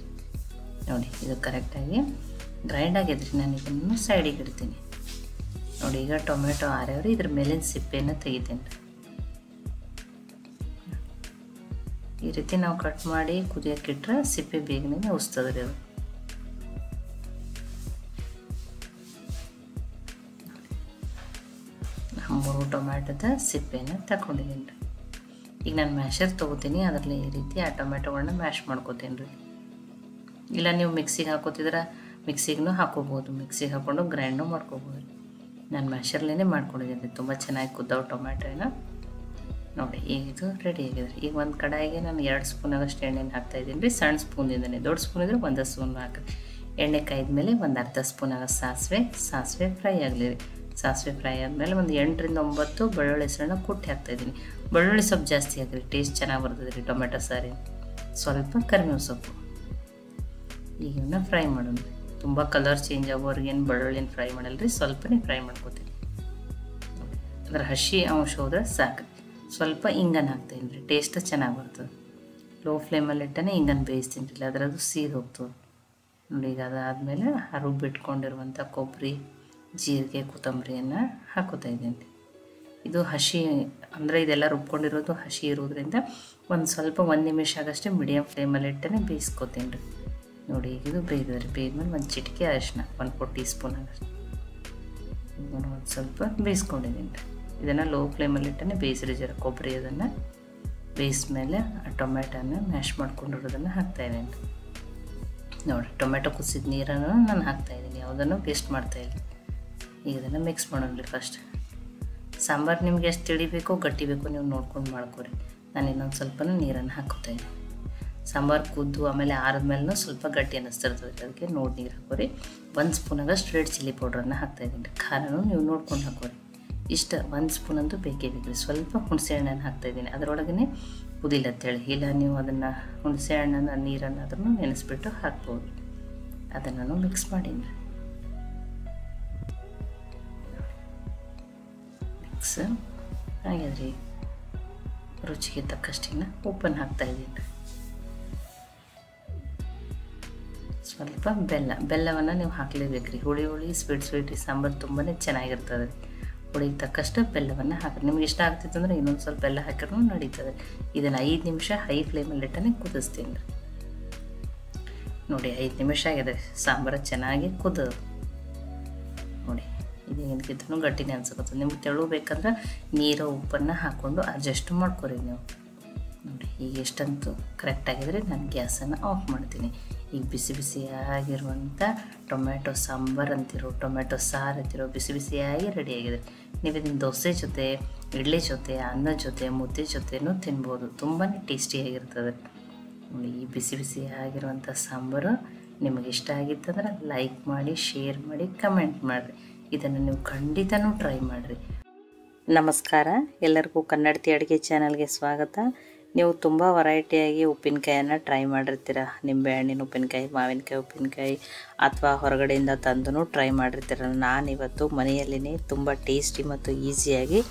ನೋಡಿ, ಇದು ಕರೆಕ್ಟಾಗಿ ಗ್ರೈಂಡ್ ಆಗಿದ್ರೆ ನಾನು ಇದನ್ನು ಸೈಡಿಗೆ ಇಡ್ತೀನಿ. ನೋಡಿ, ಈಗ ಟೊಮೆಟೊ ಆರ್ಯವ್ರಿ ಇದ್ರ ಮೇಲಿನ ಸಿಪ್ಪೆಯನ್ನು ತೆಗಿತೀನಿ. ಈ ರೀತಿ ನಾವು ಕಟ್ ಮಾಡಿ ಕುದಿಯೋಕ್ಕಿಟ್ರೆ ಸಿಪ್ಪೆ ಬೇಗನೆ ಉಸ್ತದ್ರಿ ಅದು. ಮೂರು ಟೊಮ್ಯಾಟೊದ ಸಿಪ್ಪೆನ ತಗೊಂಡಿದ್ದೀನಿ. ರೀ ಈಗ ನಾನು ಮ್ಯಾಶರ್ ತೊಗೋತೀನಿ, ಅದರಲ್ಲಿ ಈ ರೀತಿ ಆ ಟೊಮೆಟೊಗಳನ್ನ ಮ್ಯಾಶ್ ಮಾಡ್ಕೋತೀನಿ ರೀ. ಇಲ್ಲ, ನೀವು ಮಿಕ್ಸಿಗೆ ಹಾಕೋತಿದ್ರೆ ಮಿಕ್ಸಿಗೂ ಹಾಕೋಬೋದು ಮಿಕ್ಸಿಗೆ ಹಾಕ್ಕೊಂಡು ಗ್ರೈಂಡು ಮಾಡ್ಕೋಬೋದು. ನಾನು ಮ್ಯಾಶರ್ಲೇ ಮಾಡ್ಕೊಂಡಿದ್ದೀನಿ, ತುಂಬ ಚೆನ್ನಾಗಿ ಕುದ್ದವು ಟೊಮ್ಯಾಟೊನ ನೋಡಿ ಈಗ ಇದು ರೆಡಿ ಆಗಿದೆ ಈಗ ಒಂದು ಕಡಾಯಿಗೆ ನಾನು ಎರಡು ಸ್ಪೂನಾಗಷ್ಟು ಎಣ್ಣೆನ ಹಾಕ್ತಾಯಿದ್ದೀನಿ ರೀ, ಸಣ್ಣ ಸ್ಪೂನಿಂದನೇ. ದೊಡ್ಡ ಸ್ಪೂನ್ ಇದ್ರೆ ಒಂದು ಸ್ಪೂನ್ ಹಾಕಿ ಎಣ್ಣೆ ಕಾಯ್ದ್ಮೇಲೆ ಒಂದು ಅರ್ಧ ಸ್ಪೂನಾಗ ಸಾಸಿವೆ ಸಾಸಿವೆ ಫ್ರೈ ಆಗಲಿ ರೀ. ಸಾಸಿವೆ ಫ್ರೈ ಆದಮೇಲೆ ಒಂದು ಎಂಟರಿಂದ ಒಂಬತ್ತು ಬೆಳ್ಳುಳ್ಳಿ ಸಣ್ಣ ಕುಟ್ಟಿ ಹಾಕ್ತಾಯಿದ್ದೀನಿ ಬೆಳ್ಳುಳ್ಳಿ ಸೊಪ್ಪು ಜಾಸ್ತಿ ಹಾಕಿರಿ, ಟೇಸ್ಟ್ ಚೆನ್ನಾಗಿ ಬರ್ತದೆ ರೀ ಟೊಮೆಟೊ ಸಾರಿ ಸ್ವಲ್ಪ ಕರಿಬೇವು ಸೊಪ್ಪು. ಈಗ ಫ್ರೈ ಮಾಡೋಣ. ತುಂಬ ಕಲರ್ ಚೇಂಜ್ ಆಗೋವರೆಗೇನು ಬೆಳ್ಳುಳ್ಳಿನ ಫ್ರೈ ಮಾಡಲ್ಲ ರೀ ಸ್ವಲ್ಪನೇ ಫ್ರೈ ಮಾಡ್ಕೋತೀನಿ ಅದರ ಹಸಿ ಅಂಶ ಹೋದ್ರೆ ಸಾಕು. ಸ್ವಲ್ಪ ಇಂಗನ್ ಹಾಕ್ತೀನಿ ರೀ. ಟೇಸ್ಟ್ ಚೆನ್ನಾಗಿ ಬರ್ತದೆ. ಲೋ ಫ್ಲೇಮಲ್ಲಿ ಇಟ್ಟನೆ ಇಂಗನ್ ಬೇಯಿಸ್ತೀನಿ ರೀ. ಅದರದ್ದು ಸೀದ್ ಹೋಗ್ತದೆ. ನೋಡಿ, ಈಗ ಅದಾದಮೇಲೆ ಹರುಬಿಟ್ಕೊಂಡಿರುವಂಥ ಕೊಬ್ಬರಿ, ಜೀರಿಗೆ, ಕೊತ್ತಂಬರಿಯನ್ನು ಹಾಕೋತಾ ಇದ್ದೀನಿ ಇದು ಹಸಿ, ಅಂದರೆ ಇದೆಲ್ಲ ರುಬ್ಕೊಂಡಿರೋದು ಹಸಿ ಇರೋದ್ರಿಂದ ಒಂದು ಸ್ವಲ್ಪ ಒಂದು ನಿಮಿಷ ಆಗಷ್ಟೇ ಮೀಡಿಯಮ್ ಫ್ಲೇಮಲ್ಲಿ ಇಟ್ಟೇ ಬೇಯಿಸ್ಕೋತೀನಿ ರೀ. ನೋಡಿ, ಈಗ ಇದು ಬೇಯ್ದ ಬೇಯ್ದ್ಮೇಲೆ ಒಂದು ಚಿಟಿಕೆ ಅರಿಶಿನ, ಒಂದು ಫೋರ್ ಟೀ ಸ್ಪೂನ್ ಆಗಷ್ಟು ಒಂದು ಸ್ವಲ್ಪ ಬೇಯಿಸ್ಕೊಂಡಿದ್ದೀನಿ. ಇದನ್ನು ಲೋ ಫ್ಲೇಮಲ್ಲಿ ಇಟ್ಟನೆ ಬೇಯಿಸಿರಿ ಜರ ಕೊಬ್ಬರಿ ಅದನ್ನು. ಬೇಯಿಸ್ಮೇಲೆ ಆ ಟೊಮೆಟೊನ ಮ್ಯಾಶ್ ಮಾಡ್ಕೊಂಡಿರೋದನ್ನು ಹಾಕ್ತಾಯಿದ್ದೀನಿ ನೋಡಿ ಟೊಮೆಟೊ ಕುಸಿದ ನೀರನ್ನು ನಾನು ಹಾಕ್ತಾಯಿದ್ದೀನಿ ಯಾವುದನ್ನು ವೇಸ್ಟ್ ಮಾಡ್ತಾಯಿಲ್ಲ ಈಗ ಇದನ್ನು ಮಿಕ್ಸ್ ಮಾಡೋಣ ಫಸ್ಟ್ ಸಾಂಬಾರು ನಿಮ್ಗೆ ಎಷ್ಟು ತಿಳಿಬೇಕೋ, ಗಟ್ಟಿ ಬೇಕೋ, ನೀವು ನೋಡ್ಕೊಂಡು ಮಾಡ್ಕೊರಿ. ನಾನು ಇನ್ನೊಂದು ಸ್ವಲ್ಪ ನೀರನ್ನು ಹಾಕೋತಾ ಇದ್ದೀನಿ ಸಾಂಬಾರು ಕುದ್ದು ಆಮೇಲೆ ಆರಿದ್ಮೇಲೆ ಸ್ವಲ್ಪ ಗಟ್ಟಿ ಅನ್ನಿಸ್ತಿರ್ತದೆ. ಅದಕ್ಕೆ ನೋಡಿ ನೀರು ಹಾಕೋರಿ. ಒಂದು ಸ್ಪೂನಾಗ ಸ್ಟ್ರೇಟ್ ಚಿಲ್ಲಿ ಪೌಡ್ರನ್ನು ಹಾಕ್ತಾಯಿದ್ದೀನಿ ಖಾರನೂ ನೀವು ನೋಡ್ಕೊಂಡು ಹಾಕೋರಿ. ಇಷ್ಟ ಒಂದು ಸ್ಪೂನ್ ಅಂತೂ ಬೇಕೇ ಬೇಕು ಸ್ವಲ್ಪ ಹುಣಸೆ ಹಣ್ಣನ್ನು ಹಾಕ್ತಾಯಿದ್ದೀನಿ ಅದರೊಳಗೇ ಕುದಿಲ್ಲ ಅಂತೇಳಿ ಇಲ್ಲ ನೀವು ಅದನ್ನು ಹುಣಸೆ ಹಣ್ಣನ್ನು, ನೀರನ್ನು ಅದನ್ನು ನೆನೆಸ್ಬಿಟ್ಟು ಹಾಕ್ಬೋದು. ಅದನ್ನು ಮಿಕ್ಸ್ ಮಾಡೀನಿ ಮಿಕ್ಸ್ ಹಾಗಾದ್ರಿ ರುಚಿಗೆ ತಕ್ಕಷ್ಟಿನ ಉಪ್ಪನ್ನು ಹಾಕ್ತಾಯಿದ್ದೀನಿ ಸ್ವಲ್ಪ ಬೆಲ್ಲ, ಬೆಲ್ಲವನ್ನು ನೀವು ಹಾಕಲೇಬೇಕು ರೀ. ಹುಳಿ ಹುಳಿ ಸ್ವೀಟ್ ಸ್ವೀಟ್ ಸಾಂಬಾರು ತುಂಬಾ ಚೆನ್ನಾಗಿರ್ತದೆ. ಹುಳಿಗೆ ತಕ್ಕಷ್ಟು ಬೆಲ್ಲವನ್ನು ಹಾಕಿ ನಿಮ್ಗೆ ಇಷ್ಟ ಆಗ್ತಿತ್ತು ಅಂದರೆ ಇನ್ನೊಂದು ಸ್ವಲ್ಪ ಬೆಲ್ಲ ಹಾಕಿರೂ ನಡೀತದೆ. ಇದನ್ನು ಐದು ನಿಮಿಷ ಹೈ ಫ್ಲೇಮಲ್ಲಿ ಇಟ್ಟನೆ ಕುದಿಸ್ತೀನಿ ನೋಡಿ, ಐದು ನಿಮಿಷ ಆಗಿದೆ. ಸಾಂಬಾರು ಚೆನ್ನಾಗಿ ಕುದದು ನೋಡಿ, ಇದು ಏನಕ್ಕಿಂತನೂ ಗಟ್ಟಿನೇ ಅನ್ಸಕತ್ತದ. ನಿಮ್ಗೆ ತೆಳು ಬೇಕಂದ್ರೆ ನೀರು, ಉಪ್ಪನ್ನು ಹಾಕ್ಕೊಂಡು ಅಡ್ಜಸ್ಟ್ ಮಾಡ್ಕೊರಿ ನೀವು. ನೋಡಿ, ಈಗ ಎಷ್ಟಂತೂ ಕರೆಕ್ಟ್ ಆಗಿದ್ರೆ ನಾನು ಗ್ಯಾಸನ್ನು ಆಫ್ ಮಾಡ್ತೀನಿ. ಈಗ ಬಿಸಿ ಬಿಸಿಯಾಗಿರುವಂಥ ಟೊಮೆಟೊ ಸಾಂಬಾರು ಅಂತಿರೋ ಟೊಮೆಟೊ ಸಾರು ಅಂತಿರೋ ಬಿಸಿ ಬಿಸಿಯಾಗಿ ರೆಡಿಯಾಗಿದೆ ನೀವು ಇದನ್ನು ದೋಸೆ ಜೊತೆ, ಇಡ್ಲಿ ಜೊತೆ, ಅನ್ನ ಜೊತೆ, ಮುದ್ದೆ ಜೊತೆನೂ ತಿನ್ಬೋದು. ತುಂಬಾ ಟೇಸ್ಟಿಯಾಗಿರ್ತದೆ ಈ ಬಿಸಿ ಬಿಸಿಯಾಗಿರುವಂಥ ಸಾಂಬಾರು ನಿಮಗೆ ಇಷ್ಟ ಆಗಿತ್ತಂದ್ರೆ ಲೈಕ್ ಮಾಡಿ ಶೇರ್ ಮಾಡಿ ಕಮೆಂಟ್ ಮಾಡಿರಿ. ಇದನ್ನು ನೀವು ಖಂಡಿತನೂ ಟ್ರೈ ಮಾಡಿರಿ. ನಮಸ್ಕಾರ. ಎಲ್ಲರಿಗೂ ಕನ್ನಡತಿ ಅಡುಗೆ ಚಾನಲ್ಗೆ ಸ್ವಾಗತ. ನೀವು ತುಂಬ ವೆರೈಟಿಯಾಗಿ ಉಪ್ಪಿನಕಾಯನ್ನು ಟ್ರೈ ಮಾಡಿರ್ತೀರ. ನಿಂಬೆಹಣ್ಣಿನ ಉಪ್ಪಿನಕಾಯಿ, ಮಾವಿನಕಾಯಿ ಉಪ್ಪಿನಕಾಯಿ ಅಥವಾ ಹೊರಗಡೆಯಿಂದ ತಂದು ಟ್ರೈ ಮಾಡಿರ್ತೀರ. ನಾನಿವತ್ತು ಮನೆಯಲ್ಲೇ ತುಂಬ ಟೇಸ್ಟಿ ಮತ್ತು ಈಸಿಯಾಗಿ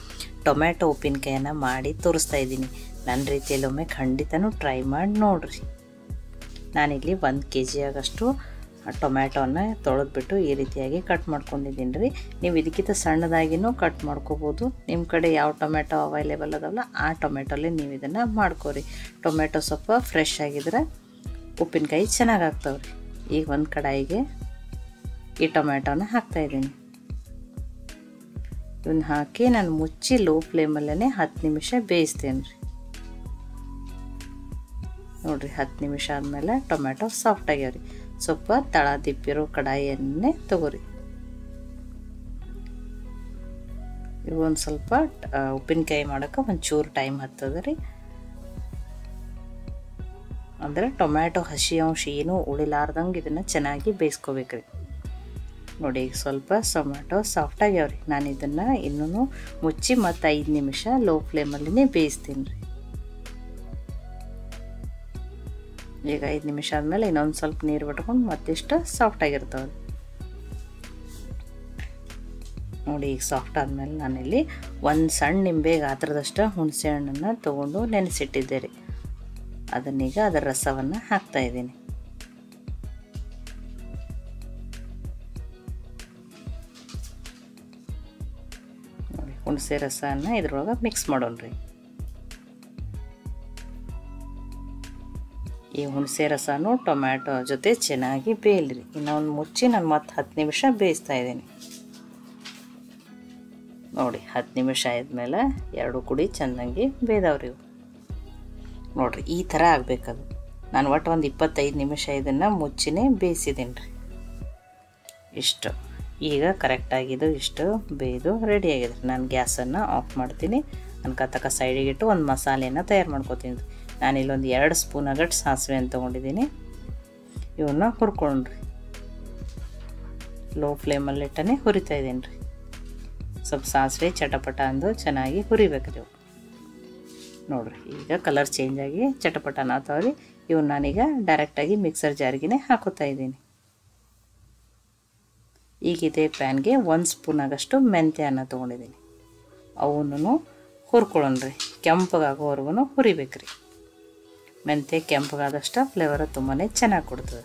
ಟೊಮ್ಯಾಟೊ ಉಪ್ಪಿನಕಾಯನ್ನು ಮಾಡಿ ತೋರಿಸ್ತಾ ಇದ್ದೀನಿ. ನನ್ನ ರೀತಿಯಲ್ಲೊಮ್ಮೆ ಖಂಡಿತನೂ ಟ್ರೈ ಮಾಡಿ ನೋಡಿರಿ. ನಾನಿಲ್ಲಿ ಒಂದು ಕೆ ಜಿ ಆಗಷ್ಟು ಟೊಮ್ಯಾಟೋನ ತೊಳೆದ್ಬಿಟ್ಟು ಈ ರೀತಿಯಾಗಿ ಕಟ್ ಮಾಡ್ಕೊಂಡಿದ್ದೀನಿ ರೀ. ನೀವು ಇದಕ್ಕಿಂತ ಸಣ್ಣದಾಗಿನೂ ಕಟ್ ಮಾಡ್ಕೋಬೋದು. ನಿಮ್ಮ ಕಡೆ ಯಾವ ಟೊಮ್ಯಾಟೊ ಅವೈಲೇಬಲ್ ಅದಲ್ಲ, ಆ ಟೊಮ್ಯಾಟೋಲಿ ನೀವು ಇದನ್ನು ಮಾಡ್ಕೋರಿ. ಟೊಮೆಟೊ ಸ್ವಲ್ಪ ಫ್ರೆಶ್ ಆಗಿದ್ರೆ ಉಪ್ಪಿನಕಾಯಿ ಚೆನ್ನಾಗಿ ಆಗ್ತಾವ್ರಿ. ಈಗ ಒಂದು ಕಡಾಯಿಗೆ ಈ ಟೊಮ್ಯಾಟೊನ ಹಾಕ್ತಾಯಿದ್ದೀನಿ ಇವನ್ನ ಹಾಕಿ ನಾನು ಮುಚ್ಚಿ ಲೋ ಫ್ಲೇಮಲ್ಲೇ ಹತ್ತು ನಿಮಿಷ ಬೇಯಿಸ್ತೇನೆ ರೀ ನೋಡಿರಿ ಹತ್ತು ನಿಮಿಷ ಆದಮೇಲೆ ಟೊಮ್ಯಾಟೊ ಸಾಫ್ಟ್ ಆಗ್ಯಾವ್ರಿ. ಸ್ವಲ್ಪ ತಳ ದಿಪ್ಪಿರೋ ಕಡಾಯಿಯನ್ನೇ ತಗೋರಿ. ಈಗ ಒಂದು ಸ್ವಲ್ಪ ಉಪ್ಪಿನಕಾಯಿ ಮಾಡೋಕೆ ಒಂಚೂರು ಟೈಮ್ ಹತ್ತದ ರೀ. ಅಂದರೆ ಟೊಮ್ಯಾಟೊ, ಹಸಿ ಅಂಶ ಏನೂ ಉಳಿಲಾರ್ದಂಗೆ ಇದನ್ನು ಚೆನ್ನಾಗಿ ಬೇಯಿಸ್ಕೋಬೇಕ್ರಿ. ನೋಡಿ, ಈಗ ಸ್ವಲ್ಪ ಟೊಮ್ಯಾಟೊ ಸಾಫ್ಟ್ ಆಗ್ಯಾವ್ರಿ ನಾನು ಇದನ್ನು ಇನ್ನೂ ಮುಚ್ಚಿ ಮತ್ತು ಐದು ನಿಮಿಷ ಲೋ ಫ್ಲೇಮಲ್ಲಿನೇ ಬೇಯಿಸ್ತೀನಿ ರೀ. ಈಗ ಐದು ನಿಮಿಷ ಆದಮೇಲೆ ಇನ್ನೊಂದು ಸ್ವಲ್ಪ ನೀರು ಬಿಟ್ಕೊಂಡು ಮತ್ತಿಷ್ಟು ಸಾಫ್ಟ್ ಆಗಿರ್ತಾವೆ. ನೋಡಿ, ಈಗ ಸಾಫ್ಟ್ ಆದಮೇಲೆ ನಾನಿಲ್ಲಿ ಒಂದು ಸಣ್ಣ ನಿಂಬೆ ಗಾತ್ರದಷ್ಟು ಹುಣಸೆ ಹಣ್ಣನ್ನು ತೊಗೊಂಡು ನೆನೆಸಿಟ್ಟಿದ್ದೆ ರೀ ಅದನ್ನೀಗ ಅದರ ರಸವನ್ನು ಹಾಕ್ತಾಯಿದ್ದೀನಿ ಹುಣಸೆ ರಸವನ್ನು ಇದ್ರೊಳಗೆ ಮಿಕ್ಸ್ ಮಾಡೋಣ ರೀ ಈ ಹುಣಸೆ ರಸನೂ ಟೊಮ್ಯಾಟೊ ಜೊತೆ ಚೆನ್ನಾಗಿ ಬೇಯಲ್ರಿ ಇನ್ನೊಂದು ಮುಚ್ಚಿ ನಾನು ಮತ್ತೆ ಹತ್ತು ನಿಮಿಷ ಬೇಯಿಸ್ತಾ ಇದ್ದೀನಿ. ನೋಡಿ, ಹತ್ತು ನಿಮಿಷ ಆದಮೇಲೆ ಎರಡು ಕುಡಿ ಚೆಂದಂಗೆ ಬೇದವ್ರಿ ಇವು. ನೋಡಿರಿ, ಈ ಥರ ಆಗಬೇಕದು. ನಾನು ಒಟ್ಟು ಒಂದು ಇಪ್ಪತ್ತೈದು ನಿಮಿಷ ಇದನ್ನು ಮುಚ್ಚಿನೇ ಬೇಯಿಸಿದ್ದೀನಿ ರೀ. ಇಷ್ಟು. ಈಗ ಕರೆಕ್ಟಾಗಿದ್ದು ಇಷ್ಟು ಬೇಯ್ದು ರೆಡಿ ಆಗಿದೆ ನಾನು ಗ್ಯಾಸನ್ನು ಆಫ್ ಮಾಡ್ತೀನಿ. ಅನ್ಕತಕ್ಕ ಸೈಡಿಗಿಟ್ಟು ಒಂದು ಮಸಾಲೆಯನ್ನು ತಯಾರು ಮಾಡ್ಕೊತೀನಿ. ನಾನು ಇಲ್ಲೊಂದು ಎರಡು ಸ್ಪೂನ್ ಆಗಟ್ಟು ಸಾಸಿವೆ ಅಂತ ತೊಗೊಂಡಿದ್ದೀನಿ ಇವನ್ನ ಹುರ್ಕೊಂಡ್ರಿ ಲೋ ಫ್ಲೇಮಲ್ಲಿಟ್ಟನೇ ಹುರಿತಾ ಇದ್ದೀನಿ ರೀ. ಸ್ವಲ್ಪ ಸಾಸಿವೆ ಚಟಪಟ ಅಂದು ಚೆನ್ನಾಗಿ ಹುರಿಬೇಕು ರೀ ನೋಡಿರಿ, ಈಗ ಕಲರ್ ಚೇಂಜ್ ಆಗಿ ಚಟಪಟ ರೀ ಇವನ್ನ ನಾನೀಗ ಡೈರೆಕ್ಟಾಗಿ ಮಿಕ್ಸರ್ ಜಾರಿಗೆನೆ ಹಾಕೋತಾ ಇದ್ದೀನಿ. ಈಗ ಪ್ಯಾನ್ಗೆ ಒಂದು ಸ್ಪೂನ್ ಆಗಷ್ಟು ಅನ್ನ ತೊಗೊಂಡಿದ್ದೀನಿ. ಅವನ್ನೂ ಹುರ್ಕೊಳ್ಳೋಣ್ರಿ. ಕೆಂಪಗಾಗೋವರೆಗೂ ಹುರಿಬೇಕ್ರಿ. ಮೆಂತ್ಯ ಕೆಂಪಗಾದಷ್ಟು ಫ್ಲೇವರ್ ತುಂಬಾ ಚೆನ್ನಾಗಿ ಕೊಡ್ತದೆ.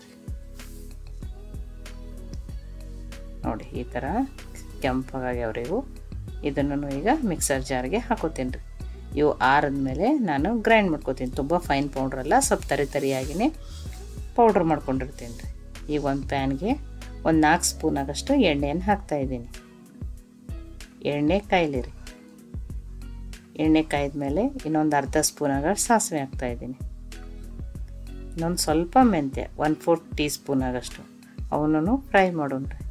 ನೋಡಿ, ಈ ಥರ ಕೆಂಪಗಾಗ್ಯಾವ್ರಿ ಇವು ಇದನ್ನು ಈಗ ಮಿಕ್ಸರ್ ಜಾರ್ಗೆ ಹಾಕೋತೀನಿ ರೀ. ಇವು ಆರಿದ್ಮೇಲೆ ನಾನು ಗ್ರೈಂಡ್ ಮಾಡ್ಕೋತೀನಿ. ತುಂಬ ಫೈನ್ ಪೌಡ್ರ್ ಅಲ್ಲ, ಸ್ವಲ್ಪ ತರಿ ತರಿಯಾಗಿಯೇ ಪೌಡ್ರ್ ಮಾಡ್ಕೊಂಡಿರ್ತೀನಿ ರೀ. ಈಗ ಒಂದು ಪ್ಯಾನ್ಗೆ ಒಂದು ನಾಲ್ಕು ಸ್ಪೂನ್ ಆಗಷ್ಟು ಎಣ್ಣೆಯನ್ನು ಹಾಕ್ತಾಯಿದ್ದೀನಿ ಎಣ್ಣೆ ಕಾಯಿಲಿ ಎಣ್ಣೆ ಕಾಯ್ದ್ಮೇಲೆ ಇನ್ನೊಂದು ಅರ್ಧ ಸ್ಪೂನ್ ಆಗಷ್ಟು ಸಾಸಿವೆ ಹಾಕ್ತಾಯಿದ್ದೀನಿ ಇನ್ನೊಂದು ಸ್ವಲ್ಪ ಮೆಂತ್ಯ ಒನ್ ಫೋರ್ತ್ ಟೀ ಸ್ಪೂನ್ ಆಗಷ್ಟು. ಅವನು ಫ್ರೈ ಮಾಡೋಣ ರೀ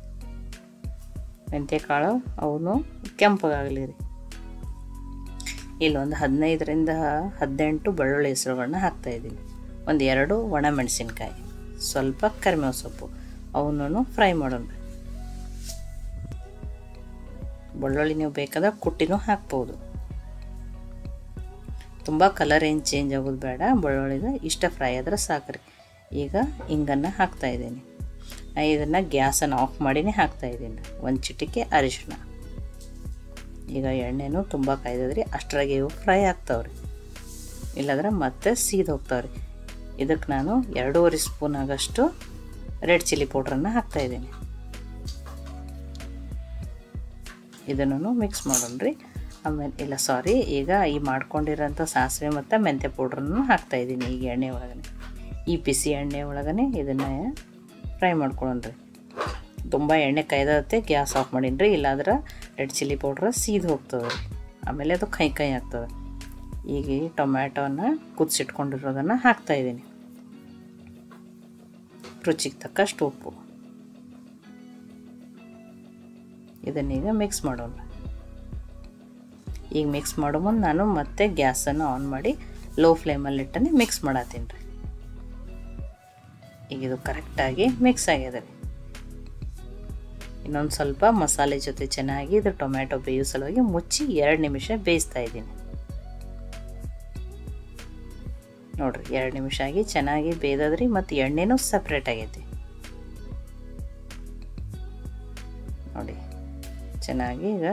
ಮೆಂತ್ಯ ಕಾಳು ಅವನು ಕೆಂಪಗಾಗಲಿ ರೀ. ಇಲ್ಲೊಂದು ಹದಿನೈದರಿಂದ ಹದಿನೆಂಟು ಬೆಳ್ಳುಳ್ಳಿ ಹೆಸರುಗಳನ್ನ ಹಾಕ್ತಾಯಿದ್ದೀನಿ ಒಂದು ಎರಡು ಒಣ ಮೆಣಸಿನ್ಕಾಯಿ ಸ್ವಲ್ಪ ಕರಿಮೇವು ಸೊಪ್ಪು ಅವನು ಫ್ರೈ ಮಾಡೋಣ ಬೆಳ್ಳುಳ್ಳಿ ನೀವು ಬೇಕಾದ್ರೆ ಕುಟ್ಟಿನೂ ಹಾಕ್ಬೋದು. ತುಂಬ ಕಲರ್ ಏನು ಚೇಂಜ್ ಆಗೋದು ಬೇಡ. ಬೆಳ್ಳುಳ್ಳಿದ ಇಷ್ಟ ಫ್ರೈ ಆದ್ರೆ ಸಾಕ್ರಿ ಈಗ ಹಿಂಗನ್ನು ಹಾಕ್ತಾಯಿದ್ದೀನಿ ಇದನ್ನು ಗ್ಯಾಸನ್ನು ಆಫ್ ಮಾಡಿನೇ ಹಾಕ್ತಾಯಿದ್ದೀನಿ ಒಂದು ಚಿಟಿಕೆ ಅರಿಶಿಣ. ಈಗ ಎಣ್ಣೆನೂ ತುಂಬ ಕಾಯ್ದದ್ರಿ ಅಷ್ಟರಾಗೆ ಇವು ಫ್ರೈ ಆಗ್ತಾವ್ರಿ. ಇಲ್ಲಾಂದ್ರೆ ಮತ್ತೆ ಸೀದ್ ಹೋಗ್ತಾವ್ರಿ. ಇದಕ್ಕೆ ನಾನು ಎರಡೂವರೆ ಸ್ಪೂನ್ ಆಗಷ್ಟು ರೆಡ್ ಚಿಲ್ಲಿ ಪೌಡ್ರನ್ನು ಹಾಕ್ತಾಯಿದ್ದೀನಿ ಇದನ್ನು ಮಿಕ್ಸ್ ಮಾಡೋಣ್ರಿ. ಆಮೇಲೆ ಇಲ್ಲ ಸಾರಿ ಈಗ ಈ ಮಾಡ್ಕೊಂಡಿರೋಂಥ ಸಾಸಿವೆ ಮತ್ತು ಮೆಂತ್ಯ ಪೌಡ್ರನ್ನು ಹಾಕ್ತಾಯಿದ್ದೀನಿ ಈಗ ಎಣ್ಣೆ ಒಳಗನೆ. ಈ ಬಿಸಿ ಎಣ್ಣೆ ಒಳಗನೆ ಇದನ್ನು ಫ್ರೈ ಮಾಡ್ಕೊಳ್ಳೋಣ್ರಿ ತುಂಬ ಎಣ್ಣೆ ಕಾಯ್ದತ್ತೆ ಗ್ಯಾಸ್ ಆಫ್ ಮಾಡೀನಿ ರೀ. ಇಲ್ಲಾಂದ್ರೆ ರೆಡ್ ಚಿಲ್ಲಿ ಪೌಡ್ರ್ ಸೀದು ಹೋಗ್ತದೆ ರೀ. ಆಮೇಲೆ ಅದು ಕೈ ಕೈ ಆಗ್ತದೆ. ಈಗ ಈ ಟೊಮ್ಯಾಟೋನ ಕುದಿಸಿಟ್ಕೊಂಡಿರೋದನ್ನು ಹಾಕ್ತಾಯಿದ್ದೀನಿ ರುಚಿಗೆ ತಕ್ಕಷ್ಟು ಉಪ್ಪು. ಇದನ್ನೀಗ ಮಿಕ್ಸ್ ಮಾಡೋಣ. ಈಗ ಮಿಕ್ಸ್ ಮಾಡೋ ಮುಂದೆ ನಾನು ಮತ್ತೆ ಗ್ಯಾಸನ್ನು ಆನ್ ಮಾಡಿ ಲೋ ಫ್ಲೇಮಲ್ಲಿಟ್ಟನೆ ಮಿಕ್ಸ್ ಮಾಡತ್ತೀನಿ ರೀ. ಈಗ ಇದು ಕರೆಕ್ಟಾಗಿ ಮಿಕ್ಸ್ ಆಗಿದೆ ರೀ. ಇನ್ನೊಂದು ಸ್ವಲ್ಪ ಮಸಾಲೆ ಜೊತೆ ಚೆನ್ನಾಗಿ ಇದು ಟೊಮ್ಯಾಟೊ ಬೇಯೋ ಸಲುವಾಗಿ ಮುಚ್ಚಿ ಎರಡು ನಿಮಿಷ ಬೇಯಿಸ್ತಾ ಇದ್ದೀನಿ. ನೋಡ್ರಿ, ಎರಡು ನಿಮಿಷ ಆಗಿ ಚೆನ್ನಾಗಿ ಬೇಯ್ದದ್ರಿ ಮತ್ತು ಎಣ್ಣೆನೂ ಸಪ್ರೇಟ್ ಆಗೈತಿ. ನೋಡಿ, ಚೆನ್ನಾಗಿ ಈಗ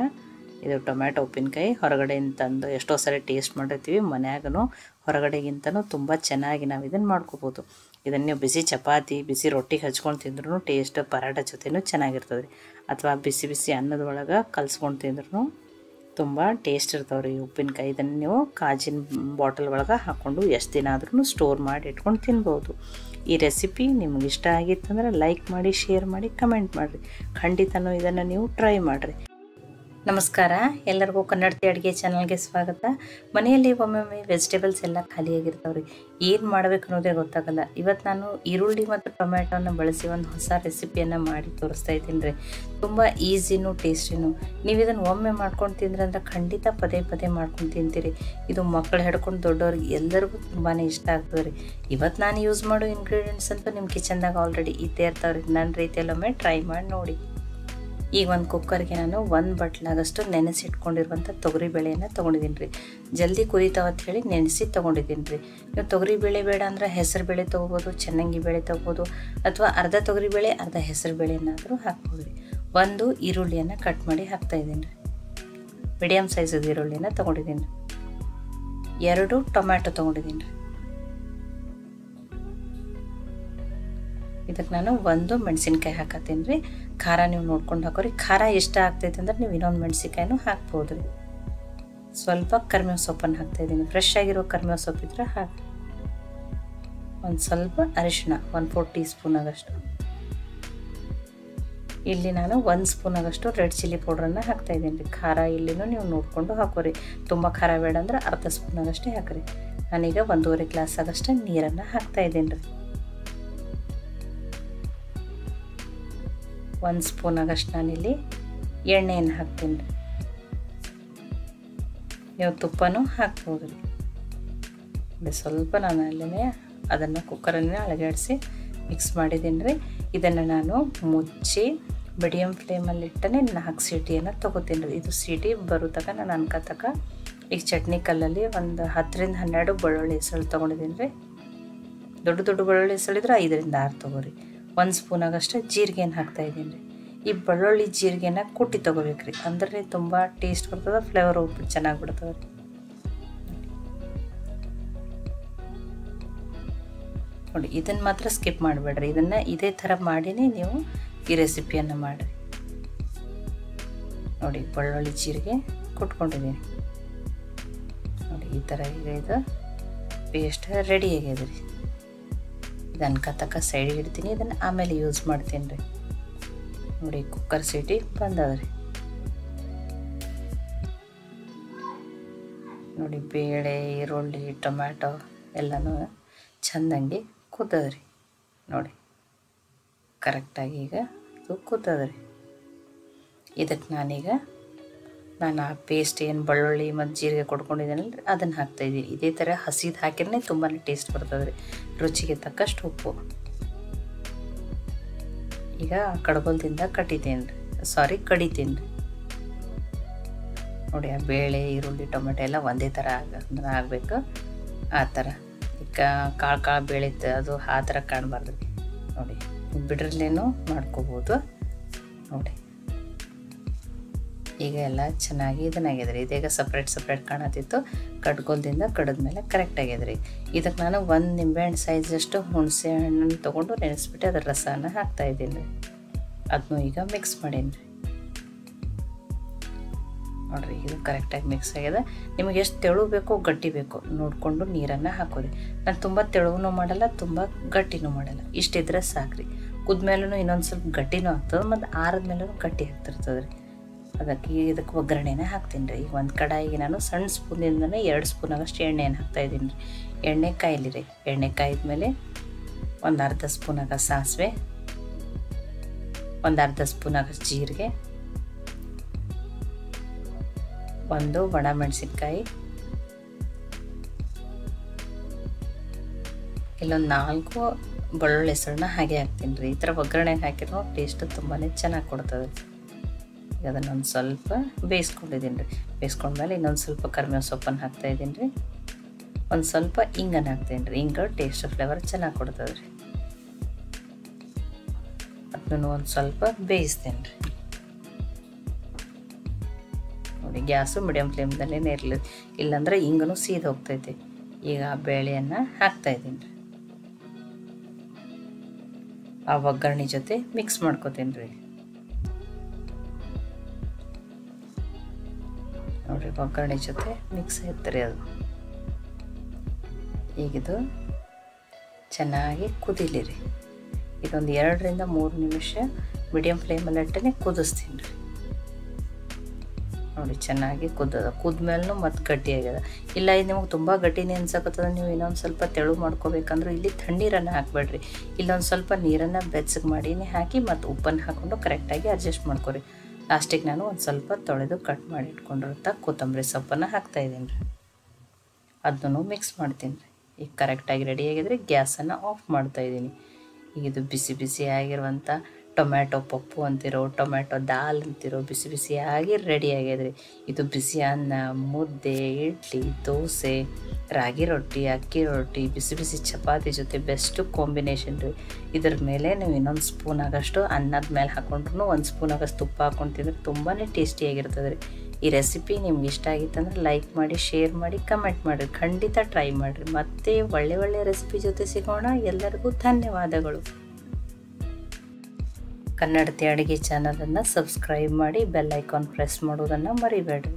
ಇದು ಟೊಮ್ಯಾಟೊ ಉಪ್ಪಿನಕಾಯಿ. ಹೊರಗಡೆಯಿಂದ ತಂದು ಎಷ್ಟೋ ಸರಿ ಟೇಸ್ಟ್ ಮಾಡಿರ್ತೀವಿ. ಮನ್ಯಾಗೂ ಹೊರಗಡೆಗಿಂತನೂ ತುಂಬ ಚೆನ್ನಾಗಿ ನಾವು ಇದನ್ನು ಮಾಡ್ಕೋಬೋದು. ಇದನ್ನು ನೀವು ಬಿಸಿ ಚಪಾತಿ, ಬಿಸಿ ರೊಟ್ಟಿಗೆ ಹಚ್ಕೊಂಡು ತಿಂದ್ರೂ ಟೇಸ್ಟ್ ಪರಾಟ ಜೊತೆನೂ ಚೆನ್ನಾಗಿರ್ತದೆ ರೀ ಅಥವಾ ಬಿಸಿ ಬಿಸಿ ಅನ್ನದೊಳಗೆ ಕಲ್ಸ್ಕೊಂಡು ತಿಂದ್ರೂ ತುಂಬ ಟೇಸ್ಟ್ ಇರ್ತಾವೆ ರೀ ಉಪ್ಪಿನಕಾಯಿ. ಇದನ್ನು ನೀವು ಕಾಜಿನ ಬಾಟಲ್ ಒಳಗೆ ಹಾಕ್ಕೊಂಡು ಎಷ್ಟು ದಿನ ಆದ್ರೂ ಸ್ಟೋರ್ ಮಾಡಿ ಇಟ್ಕೊಂಡು ತಿನ್ಬೋದು. ಈ ರೆಸಿಪಿ ನಿಮ್ಗೆ ಇಷ್ಟ ಆಗಿತ್ತಂದ್ರೆ ಲೈಕ್ ಮಾಡಿ, ಶೇರ್ ಮಾಡಿ, ಕಮೆಂಟ್ ಮಾಡಿರಿ. ಖಂಡಿತನೂ ಇದನ್ನು ನೀವು ಟ್ರೈ ಮಾಡಿರಿ. ನಮಸ್ಕಾರ. ಎಲ್ಲರಿಗೂ ಕನ್ನಡತಿ ಅಡುಗೆ ಚಾನಲ್ಗೆ ಸ್ವಾಗತ. ಮನೆಯಲ್ಲಿ ಒಮ್ಮೊಮ್ಮೆ ವೆಜಿಟೇಬಲ್ಸ್ ಎಲ್ಲ ಖಾಲಿಯಾಗಿರ್ತಾವ್ರಿ. ಏನು ಮಾಡಬೇಕು ಅನ್ನೋದೇ ಗೊತ್ತಾಗಲ್ಲ. ಇವತ್ತು ನಾನು ಈರುಳ್ಳಿ ಮತ್ತು ಟೊಮ್ಯಾಟೋನ ಬಳಸಿ ಒಂದು ಹೊಸ ರೆಸಿಪಿಯನ್ನು ಮಾಡಿ ತೋರಿಸ್ತಾ ಇದ್ದೀನಿ ರೀ ತುಂಬ ಈಸಿನೂ ಟೇಸ್ಟಿನೂ. ನೀವು ಇದನ್ನು ಒಮ್ಮೆ ಮಾಡ್ಕೊಂಡು ತಿಂದ್ರೆ ಅಂದ್ರೆ ಖಂಡಿತ ಪದೇ ಪದೇ ಮಾಡ್ಕೊಂಡು ತಿಂತೀರಿ. ಇದು ಮಕ್ಕಳು ಹಿಡ್ಕೊಂಡು ದೊಡ್ಡವ್ರಿಗೆ ಎಲ್ಲರಿಗೂ ತುಂಬಾ ಇಷ್ಟ ಆಗ್ತದೆ ರೀ ಇವತ್ತು ನಾನು ಯೂಸ್ ಮಾಡೋ ಇಂಗ್ರೀಡಿಯೆಂಟ್ಸ್ ಅಂತೂ ನಿಮ್ಮ ಕಿಚನ್ದಾಗ ಆಲ್ರೆಡಿ ಇದ್ದೇ ಇರ್ತಾವ್ರಿ. ನನ್ನ ರೀತಿಯಲ್ಲೊಮ್ಮೆ ಟ್ರೈ ಮಾಡಿ ನೋಡಿ. ಈಗ ಒಂದು ಕುಕ್ಕರ್ಗೆ ನಾನು ಒಂದು ಬಟ್ಲಾಗಷ್ಟು ನೆನೆಸಿಟ್ಕೊಂಡಿರುವಂಥ ತೊಗರಿ ಬೇಳೆಯನ್ನು ತೊಗೊಂಡಿದ್ದೀನಿ ರೀ. ಜಲ್ದಿ ಕುದಿತಾವ ಅಂತ ಹೇಳಿ ನೆನೆಸಿ ತೊಗೊಂಡಿದ್ದೀನಿ ರೀ. ನೀವು ತೊಗರಿ ಬೇಳೆ ಬೇಡ ಅಂದ್ರೆ ಹೆಸರು ಬೇಳೆ ತೊಗೋಬೋದು, ಚೆನ್ನಂಗಿ ಬೇಳೆ ತೊಗೋಬೋದು, ಅಥವಾ ಅರ್ಧ ತೊಗರಿ ಬೇಳೆ, ಅರ್ಧ ಹೆಸರು ಬೇಳೆನಾದರೂ ಹಾಕ್ಬೋದು ರೀ. ಒಂದು ಈರುಳ್ಳಿಯನ್ನು ಕಟ್ ಮಾಡಿ ಹಾಕ್ತಾಯಿದ್ದೀನಿ ರೀ. ಮೀಡಿಯಮ್ ಸೈಜದ ಈರುಳ್ಳಿಯನ್ನು ತೊಗೊಂಡಿದ್ದೀನಿ. ರೀ ಎರಡು ಟೊಮ್ಯಾಟೊ ತೊಗೊಂಡಿದ್ದೀನಿ ರೀ. ಇದಕ್ಕೆ ನಾನು ಒಂದು ಮೆಣಸಿನ್ಕಾಯಿ ಹಾಕತ್ತೀನಿ ರೀ. ಖಾರ ನೀವು ನೋಡ್ಕೊಂಡು ಹಾಕೋರಿ. ಖಾರ ಇಷ್ಟ ಆಗ್ತೈತೆ ಅಂದ್ರೆ ನೀವು ಇನ್ನೊಂದು ಮೆಣಸಿನ್ಕಾಯಿನೂ ಹಾಕ್ಬೋದು ರೀ. ಸ್ವಲ್ಪ ಕರ್ಮೇವು ಸೊಪ್ಪನ್ನು ಹಾಕ್ತಾಯಿದ್ದೀನಿ ಫ್ರೆಶ್ ಆಗಿರೋ ಕರ್ಮೇವು ಸೊಪ್ಪಿದ್ರೆ ಹಾಕಿ ಒಂದು ಸ್ವಲ್ಪ ಅರಿಶಿಣ, ಒಂದು ಫೋರ್ ಟೀ ಸ್ಪೂನ್ ಆಗಷ್ಟು. ಇಲ್ಲಿ ನಾನು ಒಂದು ಸ್ಪೂನ್ ಆಗಷ್ಟು ರೆಡ್ ಚಿಲ್ಲಿ ಪೌಡ್ರನ್ನು ಹಾಕ್ತಾಯಿದ್ದೀನಿ ರೀ. ಖಾರ ಇಲ್ಲಿನೂ ನೀವು ನೋಡಿಕೊಂಡು ಹಾಕೋರಿ. ತುಂಬ ಖಾರ ಬೇಡ ಅಂದ್ರೆ ಅರ್ಧ ಸ್ಪೂನ್ ಆಗಷ್ಟೇ ಹಾಕಿರಿ. ನಾನೀಗ ಒಂದೂವರೆ ಗ್ಲಾಸ್ ಆದಷ್ಟು ನೀರನ್ನು ಹಾಕ್ತಾಯಿದ್ದೀನಿ ರೀ. ಒಂದು ಸ್ಪೂನ್ ಆಗಷ್ಟು ನಾನಿಲ್ಲಿ ಎಣ್ಣೆಯನ್ನು ಹಾಕ್ತೀನಿ. ರೀ ನೀವು ತುಪ್ಪನೂ ಹಾಕ್ಬೋದು. ರೀ ಸ್ವಲ್ಪ ನಾನು ಅಲ್ಲೇ ಅದನ್ನು ಕುಕ್ಕರನ್ನೇ ಅಳಗಾಡಿಸಿ ಮಿಕ್ಸ್ ಮಾಡಿದ್ದೀನಿ ರೀ. ಇದನ್ನು ನಾನು ಮುಚ್ಚಿ ಮೀಡಿಯಮ್ ಫ್ಲೇಮಲ್ಲಿಟ್ಟನೆ ನಾಲ್ಕು ಸೀಟಿಯನ್ನು ತೊಗೋತೀನಿ ರೀ. ಇದು ಸೀಟಿ ಬರೋ ನಾನು ಅನ್ಕೋತಕ ಈಗ ಚಟ್ನಿ ಕಲ್ಲಲ್ಲಿ ಒಂದು ಹತ್ತರಿಂದ ಹನ್ನೆರಡು ಬೆಳ್ಳುಳ್ಳಿ ಹೆಸಳು ತೊಗೊಂಡಿದ್ದೀನಿ ರೀ. ದೊಡ್ಡ ದೊಡ್ಡ ಬೆಳ್ಳುಳ್ಳಿ ಹೆಸಳಿದ್ರೆ ಐದರಿಂದ ಆರು ತೊಗೋರಿ. ಒಂದು ಸ್ಪೂನ್ ಆಗಷ್ಟು ಜೀರಿಗೆನ ಹಾಕ್ತಾಯಿದ್ದೀನಿ ರೀ. ಈ ಬೆಳ್ಳುಳ್ಳಿ ಜೀರಿಗೆನ ಕುಟ್ಟಿ ತೊಗೋಬೇಕು ರೀ ಅಂದ್ರೆ ತುಂಬ ಟೇಸ್ಟ್ ಬರ್ತದೆ ಫ್ಲೇವರ್ ಉಪ್ಪಿಟ್ಟು ಚೆನ್ನಾಗಿ ಬಿಡ್ತದೆ ರೀ. ನೋಡಿ ಇದನ್ನು ಮಾತ್ರ ಸ್ಕಿಪ್ ಮಾಡಬೇಡ್ರಿ. ಇದನ್ನು ಇದೇ ಥರ ಮಾಡಿನೇ ನೀವು ಈ ರೆಸಿಪಿಯನ್ನು ಮಾಡಿರಿ. ನೋಡಿ, ಬೆಳ್ಳುಳ್ಳಿ ಜೀರಿಗೆ ಕುಟ್ಕೊಂಡಿದ್ದೀನಿ ನೋಡಿ, ಈ ಥರ ಈಗ ಇದು ಪೇಸ್ಟ್ ರೆಡಿ ಆಗ್ಯದ ರೀ. ಇದನ್ನು ಕತ್ತಕ ಸೈಡಿಗೆ ಇಡ್ತೀನಿ. ಇದನ್ನು ಆಮೇಲೆ ಯೂಸ್ ಮಾಡ್ತೀನಿ ರೀ. ನೋಡಿ ಕುಕ್ಕರ್ ಸೀಟಿ ಬಂದದ್ರಿ ನೋಡಿ, ಬೇಳೆ, ಈರುಳ್ಳಿ, ಟೊಮ್ಯಾಟೊ ಎಲ್ಲನೂ ಚೆಂದಂಗೆ ಕೂತದ್ರಿ ನೋಡಿ ಕರೆಕ್ಟಾಗಿ ಈಗ ಇದು ಕೂತದ್ರಿ ಇದಕ್ಕೆ ನಾನೀಗ ನಾನು ಆ ಪೇಸ್ಟ್ ಏನು ಬೆಳ್ಳುಳ್ಳಿ ಮತ್ತು ಜೀರಿಗೆ ಕೊಡ್ಕೊಂಡಿದ್ದೀನಲ್ಲ ಅದನ್ನು ಹಾಕ್ತಾಯಿದ್ದೀನಿ ಇದೇ ಥರ ಹಸಿದು ಹಾಕಿದ್ರೆ ತುಂಬಾ ಟೇಸ್ಟ್ ಬರ್ತದೆ ರೀ ರುಚಿಗೆ ತಕ್ಕಷ್ಟು ಉಪ್ಪು. ಈಗ ಕಡಬಲ್ದಿಂದ ಕಟ್ಟಿದ್ದೀನಿ ರೀ ಸಾರಿ ಕಡಿತೀನಿ ರೀ ನೋಡಿ, ಆ ಬೇಳೆ, ಈರುಳ್ಳಿ, ಟೊಮೆಟೊ ಎಲ್ಲ ಒಂದೇ ಥರ ಆಗ, ಆಗಬೇಕು. ಆ ಥರ ಈಗ ಕಾಳು ಕಾಳು ಬೇಳೆ ಅದು ಆ ಥರ ಕಾಣಬಾರ್ದು ನೋಡಿ, ಬಿಡ್ರಲ್ಲೇನು ಮಾಡ್ಕೋಬೋದು. ನೋಡಿ. ಈಗ ಎಲ್ಲ ಚೆನ್ನಾಗಿ ಇದನ್ನಾಗಿದೆ ರೀ ಇದೀಗ ಸಪ್ರೇಟ್ ಸಪ್ರೇಟ್ ಕಾಣತಿತ್ತು ಕಡ್ಗೋಲ್ದಿಂದ ಮೇಲೆ ಕರೆಕ್ಟ್ ಆಗಿದೆ ರೀ ಇದಕ್ಕೆ ನಾನು ಒಂದು ನಿಂಬೆಹಣ್ಣು ಸೈಜಷ್ಟು ಹುಣಸೆ ಹಣ್ಣನ್ನು ತೊಗೊಂಡು ನೆನೆಸ್ಬಿಟ್ಟು ಅದರ ರಸನ ಹಾಕ್ತಾಯಿದ್ದೀನಿ ರೀ ಅದನ್ನು ಈಗ ಮಿಕ್ಸ್ ಮಾಡೀನಿ. ರೀ ನೋಡಿರಿ, ಇದು ಕರೆಕ್ಟಾಗಿ ಮಿಕ್ಸ್ ಆಗಿದೆ. ನಿಮಗೆ ಎಷ್ಟು ತೆಳು ಬೇಕೋ ಗಟ್ಟಿ ಬೇಕೋ. ನೋಡಿಕೊಂಡು ನೀರನ್ನು ಹಾಕೋರಿ. ನಾನು ತುಂಬ ತೆಳುವೂ ಮಾಡಲ್ಲ, ತುಂಬ ಗಟ್ಟಿನೂ ಮಾಡಲ್ಲ. ಇಷ್ಟಿದ್ರೆ ಸಾಕ್ರಿ. ಕುದ್ಮೇಲೂ ಇನ್ನೊಂದು ಸ್ವಲ್ಪ ಗಟ್ಟಿನೂ ಆಗ್ತದೆ, ಮತ್ತು ಆರಿದ್ಮೇಲೂ ಗಟ್ಟಿ ಆಗ್ತಿರ್ತದೆ ರೀ ಅದಕ್ಕೆ ಇದಕ್ಕೆ ಒಗ್ಗರಣೆನ ಹಾಕ್ತೀನಿ ರೀ. ಈಗ ಒಂದು ಕಡಾಯಿಗೆ ನಾನು ಸಣ್ಣ ಸ್ಪೂನಿಂದನೇ ಎರಡು ಸ್ಪೂನ್ ಆಗಷ್ಟು ಹಾಕ್ತಾ ಹಾಕ್ತಾಯಿದ್ದೀನಿ ರೀ. ಎಣ್ಣೆ ಕಾಯಿಲಿ ರೀ. ಎಣ್ಣೆ ಕಾಯಿದ್ಮೇಲೆ ಒಂದು ಅರ್ಧ ಸ್ಪೂನ್ ಆಗ ಸಾಸಿವೆ, ಒಂದು ಅರ್ಧ ಸ್ಪೂನ್ ಜೀರಿಗೆ, ಒಂದು ಒಣ ಮೆಣಸಿನ್ಕಾಯಿ ಇಲ್ಲೊಂದು ನಾಲ್ಕು ಬೆಳ್ಳುಳ್ಳಿ ಹೆಸರನ್ನ ಹಾಗೆ ಹಾಕ್ತೀನಿ ರೀ. ಈ ಥರ ಒಗ್ಗರಣೆಗೆ ಹಾಕಿರೋ ಟೇಸ್ಟ್ ತುಂಬಾ ಚೆನ್ನಾಗಿ ಕೊಡ್ತದೆ ಅದನ್ನೊಂದು ಸ್ವಲ್ಪ ಬೇಯಿಸ್ಕೊಂಡಿದ್ದೀನಿ ರೀ ಬೇಯಿಸ್ಕೊಂಡ್ಮೇಲೆ ಇನ್ನೊಂದು ಸ್ವಲ್ಪ ಕರ್ಮೇವ ಸೊಪ್ಪನ್ನು ಹಾಕ್ತಾಯಿದ್ದೀನಿ ರೀ ಒಂದು ಸ್ವಲ್ಪ ಹಿಂಗನ್ನು ಹಾಕ್ತೀನಿ ರೀ ಹಿಂಗ ಟೇಸ್ಟ್ ಫ್ಲೇವರ್ ಚೆನ್ನಾಗಿ ಕೊಡ್ತದೆ ರೀ ಅದನ್ನು ಒಂದು ಸ್ವಲ್ಪ ಬೇಯಿಸ್ತೇನೆ ರೀ ನೋಡಿ, ಗ್ಯಾಸು ಮೀಡಿಯಮ್ ಫ್ಲೇಮ್ದಲ್ಲೇ ಇರಲಿ, ಇಲ್ಲಾಂದ್ರೆ ಹಿಂಗನು ಸೀದ ಹೋಗ್ತೈತಿ. ಈಗ ಆ ಬೇಳೆಯನ್ನು ಹಾಕ್ತಾಯಿದ್ದೀನಿ ರೀ ಆ ಒಗ್ಗರಣೆ ಜೊತೆ ಮಿಕ್ಸ್ ಮಾಡ್ಕೋತೀನಿ ರೀ ನೋಡಿರಿ ಒಗ್ಗರಣೆ ಜೊತೆ ಮಿಕ್ಸ್ ಆಯ್ತು ಅದು. ಈಗಿದು ಚೆನ್ನಾಗಿ ಕುದಿಲಿರಿ. ಇದೊಂದು ಎರಡರಿಂದ ಮೂರು ನಿಮಿಷ ಮೀಡಿಯಮ್ ಫ್ಲೇಮಲ್ಲಿ ಇಟ್ಟನೆ ಕುದಿಸ್ತೀನಿ ರೀ. ನೋಡಿ ಚೆನ್ನಾಗಿ ಕುದ್ದದ ಕುದ್ಮೇಲೂ ಮತ್ತು ಗಟ್ಟಿ ಆಗ್ಯದ. ಇಲ್ಲ, ಇದು ನಿಮಗೆ ತುಂಬ ಗಟ್ಟಿನೇ ಅನ್ಸಕತ್ತದ, ನೀವು ಇನ್ನೊಂದು ಸ್ವಲ್ಪ ತೆಳು ಮಾಡ್ಕೋಬೇಕಂದ್ರೆ ಇಲ್ಲಿ ತಣ್ಣೀರನ್ನು ಹಾಕ್ಬೇಡ್ರಿ. ಇಲ್ಲೊಂದು ಸ್ವಲ್ಪ ನೀರನ್ನು ಬೆಚ್ಚಗೆ ಮಾಡಿನೇ ಹಾಕಿ ಮತ್ತು ಉಪ್ಪನ್ನು ಹಾಕ್ಕೊಂಡು ಕರೆಕ್ಟಾಗಿ ಅಡ್ಜಸ್ಟ್ ಮಾಡ್ಕೊರಿ. ಲಾಸ್ಟಿಗೆ ನಾನು ಒಂದು ಸ್ವಲ್ಪ ತೊಳೆದು ಕಟ್ ಮಾಡಿ ಇಟ್ಕೊಂಡಿರುತ್ತಾ ಕೊತ್ತಂಬರಿ ಸೊಪ್ಪನ್ನು ಹಾಕ್ತಾಯಿದ್ದೀನಿ ರೀ. ಅದನ್ನು ಮಿಕ್ಸ್ ಮಾಡ್ತೀನಿ ರೀ. ಈಗ ಕರೆಕ್ಟಾಗಿ ರೆಡಿ ಆಗಿದ್ರೆ ಗ್ಯಾಸನ್ನು ಆಫ್ ಮಾಡ್ತಾಯಿದ್ದೀನಿ ಈಗ ಇದು ಬಿಸಿ ಬಿಸಿ ಆಗಿರುವಂಥ ಟೊಮ್ಯಾಟೊ ಪಪ್ಪು ಅಂತಿರೋ, ಟೊಮ್ಯಾಟೊ ದಾಲ್ ಅಂತಿರೋ, ಬಿಸಿ ಬಿಸಿಯಾಗಿ ರೆಡಿ ಆಗಿದ್ರಿ. ಇದು ಬಿಸಿ ಅನ್ನ, ಮುದ್ದೆ, ಇಡ್ಲಿ, ದೋಸೆ, ರಾಗಿ ರೊಟ್ಟಿ, ಅಕ್ಕಿ ರೊಟ್ಟಿ, ಬಿಸಿ ಬಿಸಿ ಚಪಾತಿ ಜೊತೆ ಬೆಸ್ಟು ಕಾಂಬಿನೇಷನ್ ರೀ. ಇದ್ರ ಮೇಲೆ ನೀವು ಇನ್ನೊಂದು ಸ್ಪೂನ್ ಆಗಷ್ಟು ಅನ್ನದ ಮೇಲೆ ಹಾಕೊಂಡ್ರು ಒಂದು ಸ್ಪೂನ್ ಆಗಷ್ಟು ತುಪ್ಪ ಹಾಕೊಂಡು ತಿಂದ್ರೆ ತುಂಬಾ ಟೇಸ್ಟಿಯಾಗಿರ್ತದೆ ರೀ. ಈ ರೆಸಿಪಿ ನಿಮ್ಗೆ ಇಷ್ಟ ಆಗಿತ್ತಂದ್ರೆ ಲೈಕ್ ಮಾಡಿ ಶೇರ್ ಮಾಡಿ ಕಮೆಂಟ್ ಮಾಡಿರಿ. ಖಂಡಿತ ಟ್ರೈ ಮಾಡಿರಿ. ಮತ್ತೆ ಒಳ್ಳೆ ಒಳ್ಳೆ ರೆಸಿಪಿ ಜೊತೆ ಸಿಗೋಣ. ಎಲ್ಲರಿಗೂ ಧನ್ಯವಾದಗಳು. ಕನ್ನಡತಿ ಅಡುಗೆ ಚಾನಲನ್ನು ಸಬ್ಸ್ಕ್ರೈಬ್ ಮಾಡಿ ಬೆಲ್ ಐಕಾನ್ ಪ್ರೆಸ್ ಮಾಡೋದನ್ನು ಮರಿಬೇಡ್ರಿ.